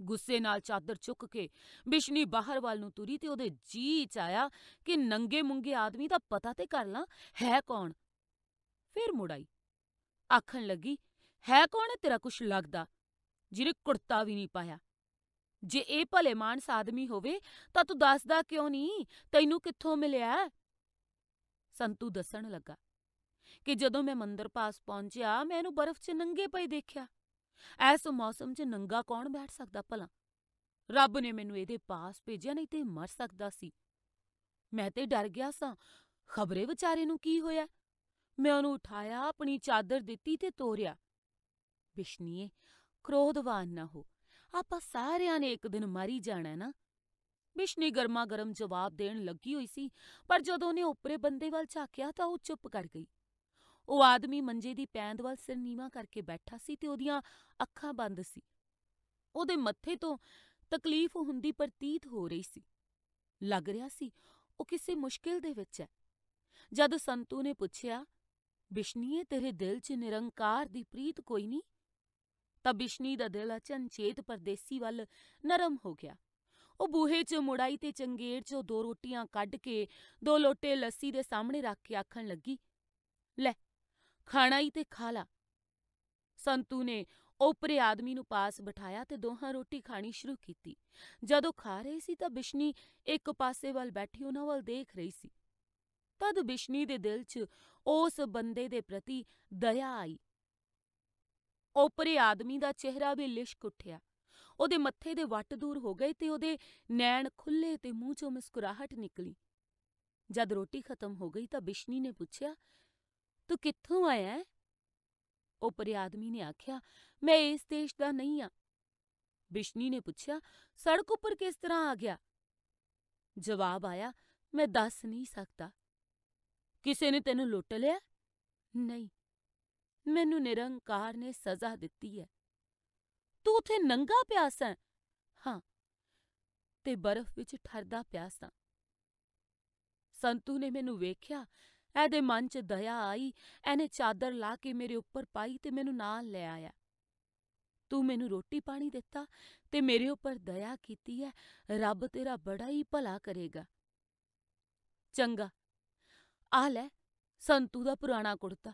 ਗੁੱਸੇ ਨਾਲ ਚਾਦਰ ਚੁੱਕ ਕੇ ਬਿਸ਼ਨੀ ਬਾਹਰ ਵੱਲ ਨੂੰ ਤੁਰੀ ਤੇ ਉਹਦੇ ਜੀ ਚ ਆਇਆ ਕਿ ਨੰਗੇ ਮੁੰਗੇ ਆਦਮੀ ਦਾ ਪਤਾ ਤੇ ਕਰ ਲਾਂ, ਹੈ ਕੌਣ? ਫਿਰ ਮੁੜਾਈ ਆਖਣ ਲੱਗੀ, ਹੈ ਕੌਣ ਹੈ ਤੇਰਾ ਕੁਛ ਲੱਗਦਾ? ਜਿਹਨੇ ਕੁੜਤਾ ਵੀ ਨਹੀਂ ਪਾਇਆ। ਜੇ ਇਹ ਭਲੇ ਮਾਨਸ ਆਦਮੀ ਹੋਵੇ, ਤਾਂ ਤੂੰ ਦੱਸਦਾ ਕਿਉਂ ਨਹੀਂ? ਤੈਨੂੰ ਕਿੱਥੋਂ ਮਿਲਿਆ? ਸੰਤੂ ਦੱਸਣ ਲੱਗਾ ਕਿ ਜਦੋਂ ਮੈਂ ਮੰਦਰ ਪਾਸ ਪਹੁੰਚਿਆ, ਮੈਂ ਇਹਨੂੰ ਬਰਫ਼ 'ਚ ਨੰਗੇ ਪਏ ਦੇਖਿਆ। ਐਸ ਮੌਸਮ 'ਚ ਨੰਗਾ ਕੌਣ ਬੈਠ ਸਕਦਾ ਭਲਾ? ਰੱਬ ਨੇ ਮੈਨੂੰ ਇਹਦੇ ਪਾਸ ਭੇਜਿਆ ਨਹੀਂ ਤੇ ਮਰ ਸਕਦਾ ਸੀ। ਮੈਂ ਤੇ ਡਰ ਗਿਆ ਸਾਂ। ਖਬਰੇ ਵਿਚਾਰੇ ਨੂੰ ਕੀ ਹੋਇਆ? ਮੈਂ ਉਹਨੂੰ ਉਠਾਇਆ, ਆਪਣੀ ਚਾਦਰ ਦਿੱਤੀ ਤੇ ਤੋਰਿਆ। ਬਿਸ਼ਨੀਏ, ਕ੍ਰੋਧਵਾਨ ਨਾ ਹੋ। ਆਪਾਂ ਸਾਰਿਆਂ ਨੇ ਇੱਕ ਦਿਨ ਮਰੀ ਜਾਣਾ ਨਾ। ਬਿਸ਼ਨੀ ਗਰਮਾ ਗਰਮ ਜਵਾਬ ਦੇਣ ਲੱਗੀ ਹੋਈ ਸੀ, ਪਰ ਜਦੋਂ ਉਹਨੇ ਓਪਰੇ ਬੰਦੇ ਵੱਲ ਝਾਕਿਆ ਤਾਂ ਉਹ ਚੁੱਪ ਕਰ ਗਈ। ਉਹ ਆਦਮੀ ਮੰਜੇ ਦੀ ਪੈਂਦ ਵੱਲ ਸਿਰ ਨੀਵਾ ਕਰਕੇ ਬੈਠਾ ਸੀ ਤੇ ਉਹਦੀਆਂ ਅੱਖਾਂ ਬੰਦ ਸੀ। ਉਹਦੇ ਮੱਥੇ ਤੋਂ ਤਕਲੀਫ ਹੁੰਦੀ ਪ੍ਰਤੀਤ ਹੋ ਰਹੀ ਸੀ। ਲੱਗ ਰਿਹਾ ਸੀ ਉਹ ਕਿਸੇ ਮੁਸ਼ਕਿਲ ਦੇ ਵਿੱਚ ਹੈ। ਜਦ ਸੰਤੂ ਨੇ ਪੁੱਛਿਆ, ਬਿਸ਼ਨੀਏ, ਤੇਰੇ ਦਿਲ 'ਚ ਨਿਰੰਕਾਰ ਦੀ ਪ੍ਰੀਤ ਕੋਈ ਨਹੀਂ? ਤਾਂ ਬਿਸ਼ਨੀ ਦਾ ਦਿਲ ਅਚਨਚੇਤ ਪਰਦੇਸੀ ਵੱਲ ਨਰਮ ਹੋ ਗਿਆ। ਉਹ ਬੂਹੇ 'ਚ ਮੁੜਾਈ ਤੇ ਚੰਗੇਰ 'ਚੋਂ ਦੋ ਰੋਟੀਆਂ ਕੱਢ ਕੇ ਦੋ ਲੋਟੇ ਲੱਸੀ ਦੇ ਸਾਹਮਣੇ ਰੱਖ ਕੇ ਆਖਣ ਲੱਗੀ, ਲੈ ਖਾਣਾ ਈ ਤੇ ਖਾ ਲਾ। ਸੰਤੂ ਨੇ ਓਪਰੇ ਆਦਮੀ ਨੂੰ ਪਾਸ ਬਿਠਾਇਆ ਤੇ ਦੋਹਾਂ ਰੋਟੀ ਖਾਣੀ ਸ਼ੁਰੂ ਕੀਤੀ। ਜਦੋਂ ਖਾ ਰਹੇ ਸੀ ਤਾਂ ਬਿਸ਼ਨੀ ਇੱਕ ਪਾਸੇ ਵੱਲ ਬੈਠੀ, ਉਹਨਾਂ ਵੱਲ ਦੇਖ ਰਹੀ ਸੀ। ਤਦ ਬਿਸ਼ਨੀ ਦੇ ਦਿਲ 'ਚ ਉਸ ਬੰਦੇ ਦੇ ਪ੍ਰਤੀ ਦਇਆ ਆਈ। ਓਪਰੇ ਆਦਮੀ ਦਾ ਚਿਹਰਾ ਵੀ ਲਿਸ਼ਕ ਉੱਠਿਆ। ਉਹਦੇ ਮੱਥੇ ਦੇ ਵੱਟ ਦੂਰ ਹੋ ਗਏ ਤੇ ਉਹਦੇ ਨੈਣ ਖੁੱਲੇ ਤੇ ਮੂੰਹ 'ਚੋਂ ਮੁਸਕਰਾਹਟ ਨਿਕਲੀ। ਜਦ ਰੋਟੀ ਖਤਮ ਹੋ ਗਈ ਤਾਂ ਬਿਸ਼ਨੀ ਨੇ ਪੁੱਛਿਆ ਤੂੰ ਕਿੱਥੋਂ ਆਇਆ ਹੈ ਓਪਰੇ ਆਦਮੀ ਨੇ ਆਖਿਆ, ਮੈਂ ਇਸ ਦੇਸ਼ ਦਾ ਨਹੀਂ ਆ। ਬਿਸ਼ਨੀ ਨੇ ਪੁੱਛਿਆ, ਸੜਕ ਉੱਪਰ ਕਿਸ ਤਰ੍ਹਾਂ ਆ ਗਿਆ? ਜਵਾਬ ਆਇਆ, ਮੈਂ ਦੱਸ ਨਹੀਂ ਸਕਦਾ। ਕਿਸੇ ਨੇ ਤੈਨੂੰ ਲੁੱਟ ਲਿਆ? ਨਹੀਂ। ਮੈਨੂੰ ਨਿਰੰਕਾਰ ਨੇ ਸਜ਼ਾ ਦਿੱਤੀ ਹੈ ਤੂੰ ਉਥੇ ਨੰਗਾ ਪਿਆ ਸੈਂ ਹਾਂ। ਤੇ ਬਰਫ਼ ਵਿੱਚ ਠਰਦਾ ਪਿਆ ਸਾਂ ਸੰਤੂ ਨੇ ਮੈਨੂੰ ਵੇਖਿਆ ਇਹਦੇ ਮਨ 'ਚ ਦਇਆ ਆਈ, ਇਹਨੇ ਚਾਦਰ ਲਾ ਕੇ ਮੇਰੇ ਉੱਪਰ ਪਾਈ ਤੇ ਮੈਨੂੰ ਨਾਲ ਲੈ ਆਇਆ। ਤੂੰ ਮੈਨੂੰ ਰੋਟੀ ਪਾਣੀ ਦਿੱਤਾ ਤੇ ਮੇਰੇ ਉੱਪਰ ਦਇਆ ਕੀਤੀ ਹੈ ਰੱਬ ਤੇਰਾ ਬੜਾ ਹੀ ਭਲਾ ਕਰੇਗਾ। ਚੰਗਾ ਆ ਲੈ, ਸੰਤੂ ਦਾ ਪੁਰਾਣਾ ਕੁੜਤਾ।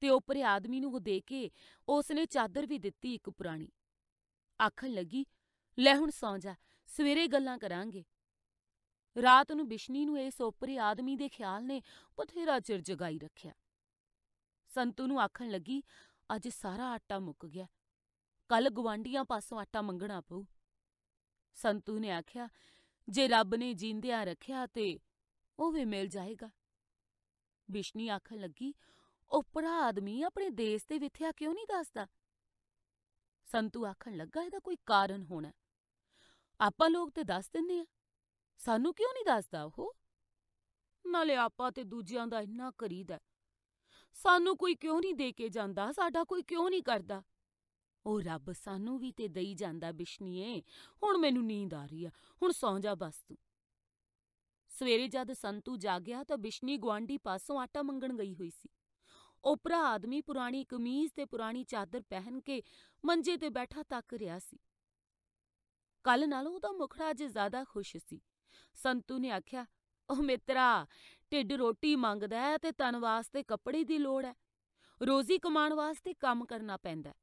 ਤੇ ਉਪਰੇ ਆਦਮੀ ਨੂੰ ਉਹ ਦੇ ਕੇ ਉਸਨੇ ਚਾਦਰ ਵੀ ਦਿੱਤੀ ਇੱਕ ਪੁਰਾਣੀ। ਆਖਣ ਲੱਗੀ, ਲੈ ਹੁਣ ਸੌਂ ਜਾ, ਸਵੇਰੇ ਗੱਲਾਂ ਕਰਾਂਗੇ। ਰਾਤ ਨੂੰ ਬਿਸ਼ਨੀ ਨੂੰ ਇਸ ਓਪਰੇ ਆਦਮੀ ਦੇ ਖਿਆਲ ਨੇ ਬਥੇਰਾ ਚਿਰ ਜਗਾਈ ਰੱਖਿਆ। ਸੰਤੂ ਨੂੰ ਆਖਣ ਲੱਗੀ, ਅੱਜ ਸਾਰਾ ਆਟਾ ਮੁੱਕ ਗਿਆ। ਕੱਲ ਗੁਆਂਢੀਆਂ ਪਾਸੋਂ ਆਟਾ ਮੰਗਣਾ ਪਊ। ਸੰਤੂ ਨੇ ਆਖਿਆ, ਜੇ ਰੱਬ ਨੇ ਜਿੰਦਿਆਂ ਰੱਖਿਆ ਤੇ ਉਹ ਵੀ ਮਿਲ ਜਾਏਗਾ। ਬਿਸ਼ਨੀ ਆਖਣ ਲੱਗੀ ਓਪਰਾ ਆਦਮੀ ਆਪਣੇ ਦੇਸ਼ ਤੇ ਵਿਥਿਆ ਕਿਉਂ ਨਹੀਂ ਦੱਸਦਾ? ਸੰਤੂ ਆਖਣ ਲੱਗਾ, ਇਹਦਾ ਕੋਈ ਕਾਰਨ ਹੋਣਾ। ਆਪਾਂ ਲੋਕ ਤੇ ਦੱਸ ਦਿੰਨੇ ਆ। ਸਾਨੂੰ ਕਿਉਂ ਨਹੀਂ ਦੱਸਦਾ ਉਹ? ਨਾਲੇ ਆਪਾਂ ਤੇ ਦੂਜਿਆਂ ਦਾ ਇੰਨਾ ਕਰੀਦਾ ਸਾਨੂੰ ਕੋਈ ਕਿਉਂ ਨਹੀਂ ਦੇ ਕੇ ਜਾਂਦਾ, ਸਾਡਾ ਕੋਈ ਕਿਉਂ ਨਹੀਂ ਕਰਦਾ? ਉਹ ਰੱਬ ਸਾਨੂੰ ਵੀ ਤੇ ਦਈ ਜਾਂਦਾ ਬਿਸ਼ਨੀਏ, ਹੁਣ ਮੈਨੂੰ ਨੀਂਦ ਆ ਰਹੀ ਆ ਹੁਣ ਸੌਂ ਜਾ ਬਸ ਤੂੰ। ਸਵੇਰੇ ਜਦ ਸੰਤੂ ਜਾਗਿਆ ਤਾਂ ਬਿਸ਼ਨੀ ਗਵਾਂਡੀ ਪਾਸੋਂ ਆਟਾ ਮੰਗਣ ਗਈ ਹੋਈ ਸੀ। ਉਪਰਾ ਆਦਮੀ ਪੁਰਾਣੀ ਕਮੀਜ਼ ਤੇ ਪੁਰਾਣੀ ਚਾਦਰ ਪਹਿਨ ਕੇ ਮੰਜੇ ਤੇ ਬੈਠਾ ਤੱਕ ਰਿਹਾ ਸੀ। ਕੱਲ ਨਾਲੋਂ ਉਹਦਾ ਮੁਖੜਾ ਅੱਜ ਜ਼ਿਆਦਾ ਖੁਸ਼ ਸੀ। ਸੰਤੂ ਨੇ ਆਖਿਆ ਉਹ ਮਿੱਤਰਾ, ਢਿੱਡ ਰੋਟੀ ਮੰਗਦਾ ਹੈ ਤੇ ਤਨ ਵਾਸਤੇ ਕੱਪੜੇ ਦੀ ਲੋੜ ਹੈ। ਰੋਜ਼ੀ ਕਮਾਉਣ ਵਾਸਤੇ ਕੰਮ ਕਰਨਾ ਪੈਂਦਾ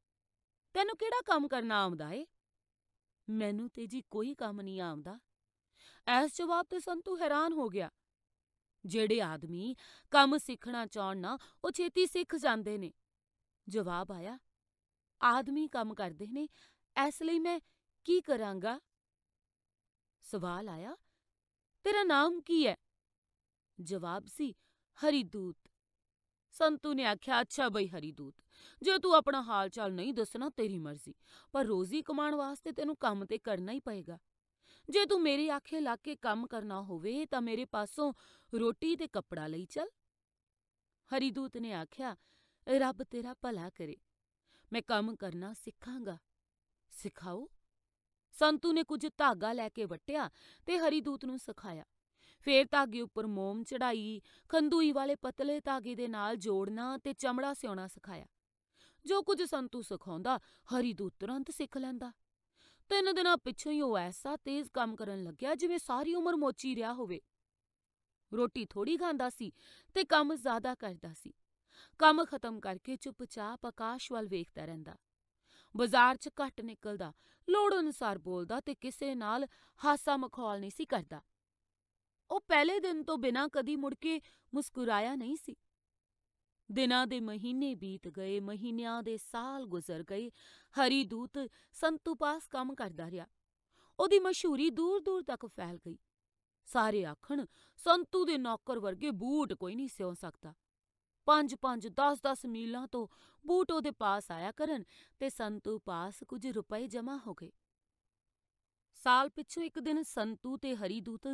ਤੈਨੂੰ ਕਿਹੜਾ ਕੰਮ ਕਰਨਾ ਆਉਂਦਾ ਏ? ਮੈਨੂੰ ਤੇ ਜੀ ਕੋਈ ਕੰਮ ਨਹੀਂ ਆਉਂਦਾ। ਐਸ ਜਵਾਬ ਤੇ ਸੰਤੂ ਹੈਰਾਨ ਹੋ ਗਿਆ। ਜਿਹੜੇ ਆਦਮੀ ਕੰਮ ਸਿੱਖਣਾ ਚਾਹਣ ਨਾ, ਉਹ ਛੇਤੀ ਸਿੱਖ ਜਾਂਦੇ ਨੇ। ਜਵਾਬ ਆਇਆ, ਆਦਮੀ ਕੰਮ ਕਰਦੇ ਨੇ ਐਸ ਲਈ ਮੈਂ ਕੀ ਕਰਾਂਗਾ? ਸਵਾਲ ਆਇਆ ਤੇਰਾ ਨਾਮ ਕੀ ਹੈ? ਜਵਾਬ ਸੀ, ਹਰੀਦੂਤ। ਸੰਤੂ ਨੇ ਆਖਿਆ, ਅੱਛਾ ਬਈ ਹਰੀਦੂਤ, ਜੇ ਤੂੰ ਆਪਣਾ ਹਾਲ ਚਾਲ ਨਹੀਂ ਦੱਸਣਾ, ਤੇਰੀ ਮਰਜ਼ੀ, ਪਰ ਰੋਜ਼ੀ ਕਮਾਉਣ ਵਾਸਤੇ ਤੈਨੂੰ ਕੰਮ ਤੇ ਕਰਨਾ ਹੀ ਪਏਗਾ। ਜੇ ਤੂੰ ਮੇਰੇ ਆਖੇ ਲਾ ਕੇ ਕੰਮ ਕਰਨਾ ਹੋਵੇ, ਤਾਂ ਮੇਰੇ ਪਾਸੋਂ ਰੋਟੀ ਤੇ ਕੱਪੜਾ ਲਈ ਚੱਲ। ਹਰੀਦੂਤ ਨੇ ਆਖਿਆ, ਰੱਬ ਤੇਰਾ ਭਲਾ ਕਰੇ। ਮੈਂ ਕੰਮ ਕਰਨਾ ਸਿੱਖਾਂਗਾ। ਸਿਖਾਓ। ਸੰਤੂ ਨੇ ਕੁਝ ਧਾਗਾ ਲੈ ਕੇ ਵੱਟਿਆ ਤੇ ਹਰੀਦੂਤ ਨੂੰ ਸਿਖਾਇਆ। ਫੇਰ ਧਾਗੇ ਉੱਪਰ ਮੋਮ ਚੜ੍ਹਾਈ, ਖੰਦੂਈ ਵਾਲੇ ਪਤਲੇ ਧਾਗੇ ਦੇ ਨਾਲ ਜੋੜਨਾ ਤੇ ਚਮੜਾ ਸਿਉਣਾ ਸਿਖਾਇਆ। ਜੋ ਕੁਝ ਸੰਤੂ ਸਿਖਾਉਂਦਾ, ਹਰੀਦੂਤ ਤੁਰੰਤ ਸਿੱਖ ਲੈਂਦਾ। ਤਿੰਨ ਦਿਨਾਂ ਪਿੱਛੋਂ ਹੀ ਉਹ ਐਸਾ ਤੇਜ਼ ਕੰਮ ਕਰਨ ਲੱਗਿਆ ਜਿਵੇਂ ਸਾਰੀ ਉਮਰ ਮੋਚੀ ਰਿਹਾ ਹੋਵੇ। ਰੋਟੀ ਥੋੜ੍ਹੀ ਖਾਂਦਾ ਸੀ ਤੇ ਕੰਮ ਜ਼ਿਆਦਾ ਕਰਦਾ ਸੀ। ਕੰਮ ਖਤਮ ਕਰਕੇ ਚੁੱਪਚਾਪ ਆਕਾਸ਼ ਵੱਲ ਵੇਖਦਾ ਰਹਿੰਦਾ। ਬਾਜ਼ਾਰ 'ਚ ਘੱਟ ਨਿਕਲਦਾ। ਲੋੜ ਅਨੁਸਾਰ ਬੋਲਦਾ ਤੇ ਕਿਸੇ ਨਾਲ ਹਾਸਾ ਮਖੌਲ ਨਹੀਂ ਸੀ ਕਰਦਾ। ਉਹ ਪਹਿਲੇ ਦਿਨ ਤੋਂ ਬਿਨਾਂ ਕਦੀ ਮੁੜ ਕੇ ਮੁਸਕਰਾਇਆ ਨਹੀਂ ਸੀ। ਦਿਨਾਂ ਦੇ ਮਹੀਨੇ ਬੀਤ ਗਏ, ਮਹੀਨਿਆਂ ਦੇ ਸਾਲ ਗੁਜ਼ਰ ਗਏ। ਹਰੀਦੂਤ ਸੰਤੂ ਪਾਸ ਕੰਮ ਕਰਦਾ ਰਿਹਾ। ਉਹਦੀ ਮਸ਼ਹੂਰੀ ਦੂਰ ਦੂਰ ਤੱਕ ਫੈਲ ਗਈ। ਸਾਰੇ ਆਖਣ, ਸੰਤੂ ਦੇ ਨੌਕਰ ਵਰਗੇ ਬੂਟ ਕੋਈ ਨਹੀਂ ਸਿਉਂ ਸਕਦਾ। ਪੰਜ ਪੰਜ 10 10 ਮੀਲਾਂ ਤੋਂ ਬੂਟ ਉਹਦੇ ਪਾਸ ਆਇਆ ਕਰਨ ਤੇ ਸੰਤੂ ਪਾਸ ਕੁਝ ਰੁਪਏ ਜਮ੍ਹਾਂ ਹੋ ਗਏ। ਸਾਲ ਪਿੱਛੋਂ ਇੱਕ ਦਿਨ ਸੰਤੂ ਤੇ ਹਰੀਦੂਤ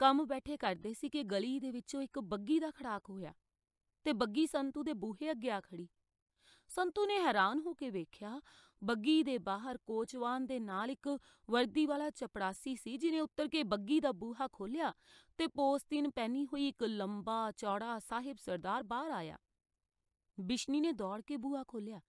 ਕੰਮ ਬੈਠੇ ਕਰਦੇ ਸੀ ਕਿ ਗਲੀ ਦੇ ਵਿੱਚੋਂ ਇੱਕ ਬੱਗੀ ਦਾ ਖੜਾਕ ਹੋਇਆ ਤੇ ਬੱਗੀ ਸੰਤੂ ਦੇ ਬੂਹੇ ਅੱਗੇ ਆ ਖੜੀ। ਸੰਤੂ ਨੇ ਹੈਰਾਨ ਹੋ ਕੇ ਵੇਖਿਆ, ਬੱਗੀ ਦੇ ਬਾਹਰ ਕੋਚਵਾਨ ਦੇ ਨਾਲ ਇੱਕ ਵਰਦੀ ਵਾਲਾ ਚਪੜਾਸੀ ਸੀ ਜਿਨੇ ਉੱਤਰ ਕੇ ਬੱਗੀ ਦਾ ਬੂਹਾ ਖੋਲ੍ਹਿਆ ਤੇ ਪੋਸਤੀਨ ਪਹਿਨੀ ਹੋਈ ਇੱਕ ਲੰਬਾ ਚੌੜਾ ਸਾਹਿਬ ਸਰਦਾਰ ਬਾਹਰ ਆਇਆ। ਬਿਸ਼ਨੀ ਨੇ ਦੌੜ ਕੇ ਬੂਹਾ ਖੋਲ੍ਹਿਆ।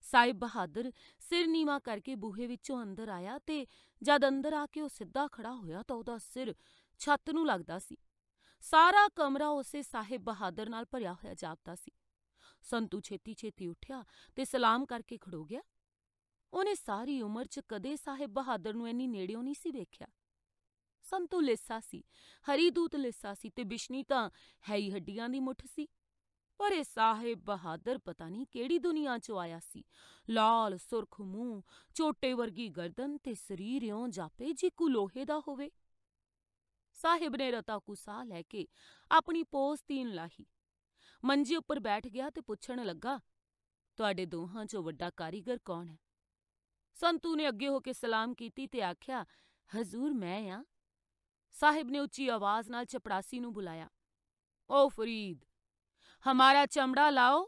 ਸਾਹਿਬ ਬਹਾਦਰ ਸਿਰ ਨੀਵਾ ਕਰਕੇ ਬੂਹੇ ਵਿੱਚੋਂ ਅੰਦਰ ਆਇਆ ਤੇ ਜਦ ਅੰਦਰ ਆ ਕੇ ਉਹ ਸਿੱਧਾ ਖੜਾ ਹੋਇਆ ਤਾਂ ਉਹਦਾ ਸਿਰ ਛੱਤ ਨੂੰ ਲੱਗਦਾ ਸੀ। ਸਾਰਾ ਕਮਰਾ ਉਸੇ ਸਾਹਿਬ ਬਹਾਦਰ ਨਾਲ ਭਰਿਆ ਹੋਇਆ ਜਾਪਦਾ ਸੀ। ਸੰਤੂ ਛੇਤੀ ਛੇਤੀ ਉੱਠਿਆ ਤੇ ਸਲਾਮ ਕਰਕੇ ਖੜੋ ਗਿਆ। ਉਹਨੇ ਸਾਰੀ ਉਮਰ 'ਚ ਕਦੇ ਸਾਹਿਬ ਬਹਾਦਰ ਨੂੰ ਇੰਨੀ ਨੇੜਿਓਂ ਨਹੀਂ ਸੀ ਵੇਖਿਆ। ਸੰਤੂ ਲਿੱਸਾ ਸੀ, ਹਰੀਦੂਤ ਲਿੱਸਾ ਸੀ ਤੇ ਬਿਸ਼ਨੀ ਤਾਂ ਹੈ ਹੀ ਹੱਡੀਆਂ ਦੀ ਮੁੱਠ ਸੀ। ਪਰ ਇਹ ਸਾਹਿਬ ਬਹਾਦਰ ਪਤਾ ਨਹੀਂ ਕਿਹੜੀ ਦੁਨੀਆ 'ਚੋਂ ਆਇਆ ਸੀ। ਲਾਲ, ਸੁਰਖ ਮੂੰਹ, ਚੋਟੇ ਵਰਗੀ ਗਰਦਨ ਤੇ ਸਰੀਰ ਇਉਂ ਜਾਪੇ ਜਿਕੂ ਲੋਹੇ ਦਾ ਹੋਵੇ। ਸਾਹਿਬ ਨੇ ਰਤਾ ਕੋ ਸਾਹ ਲੈ ਕੇ ਆਪਣੀ ਪੋਸਤੀਨ ਲਾਹੀ। ਮੰਜੇ ਉੱਪਰ ਬੈਠ ਗਿਆ ਤੇ ਪੁੱਛਣ ਲੱਗਾ, ਤੁਹਾਡੇ ਦੋਹਾਂ 'ਚੋਂ ਵੱਡਾ ਕਾਰੀਗਰ ਕੌਣ ਹੈ? ਸੰਤੂ ਨੇ ਅੱਗੇ ਹੋ ਕੇ ਸਲਾਮ ਕੀਤੀ ਤੇ ਆਖਿਆ, ਹਜ਼ੂਰ ਮੈਂ ਆ। ਸਾਹਿਬ ਨੇ ਉੱਚੀ ਆਵਾਜ਼ ਨਾਲ ਚਪੜਾਸੀ ਨੂੰ ਬੁਲਾਇਆ, ਓ ਫਰੀਦ, ਹਮਾਰਾ ਚਮੜਾ ਲਾਓ।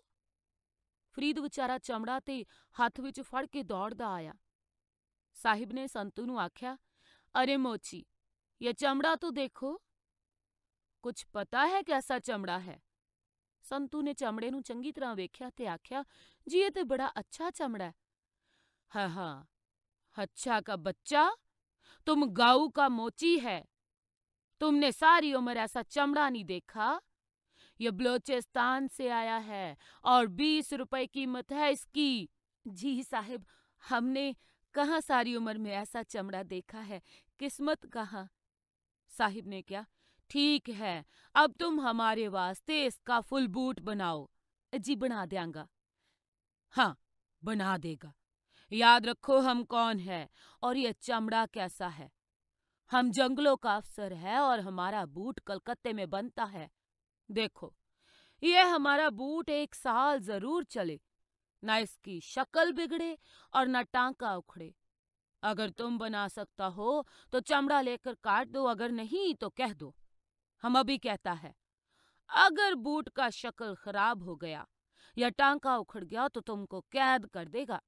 ਫਰੀਦ ਵਿਚਾਰਾ ਚਮੜਾ ਤੇ ਹੱਥ ਵਿੱਚ ਫੜ ਕੇ ਦੌੜਦਾ ਆਇਆ। ਸਾਹਿਬ ਨੇ ਸੰਤੂ ਨੂੰ ਆਖਿਆ, ਅਰੇ ਮੋਚੀ ਇਹ ਚਮੜਾ तो ਦੇਖੋ? ਕੁਝ ਪਤਾ ਹੈ ਕੈਸਾ ਚਮੜਾ ਹੈ? ਸੰਤੂ ਨੇ ਚਮੜੇ ਨੂੰ ਚੰਗੀ ਤਰ੍ਹਾਂ ਵੇਖਿਆ ਤੇ ਆਖਿਆ ਜੀ ਇਹ ਤੇ ਬੜਾ ਅੱਛਾ ਚਮੜਾ ਹੈ ਹਾਂ ਹਾਂ अच्छा का बच्चा तुम गाऊ का मोची है तुमने सारी उम्र ऐसा चमड़ा नहीं देखा ये बलोचिस्तान से आया है और बीस रुपए कीमत है इसकी जी साहिब हमने कहाँ सारी उम्र में ऐसा चमड़ा देखा है किस्मत कहाँ साहिब ने क्या ठीक है, अब तुम हमारे वास्ते इसका फुल बूट बनाओ। जी, बना देंगा। हाँ बना देगा। याद रखो हम कौन है और ये चमड़ा कैसा है। हम जंगलों का अफसर है और हमारा बूट कलकत्ते में बनता है। देखो ये हमारा बूट एक साल ज़रूर चले, ना इसकी शक्ल बिगड़े और ना टांका उखड़े। अगर तुम बना सकता हो तो चमड़ा लेकर काट दो, अगर नहीं तो कह दो। हम अभी कहता है अगर बूट का शक्ल खराब हो गया या टांका उखड़ गया तो तुमको कैद कर देगा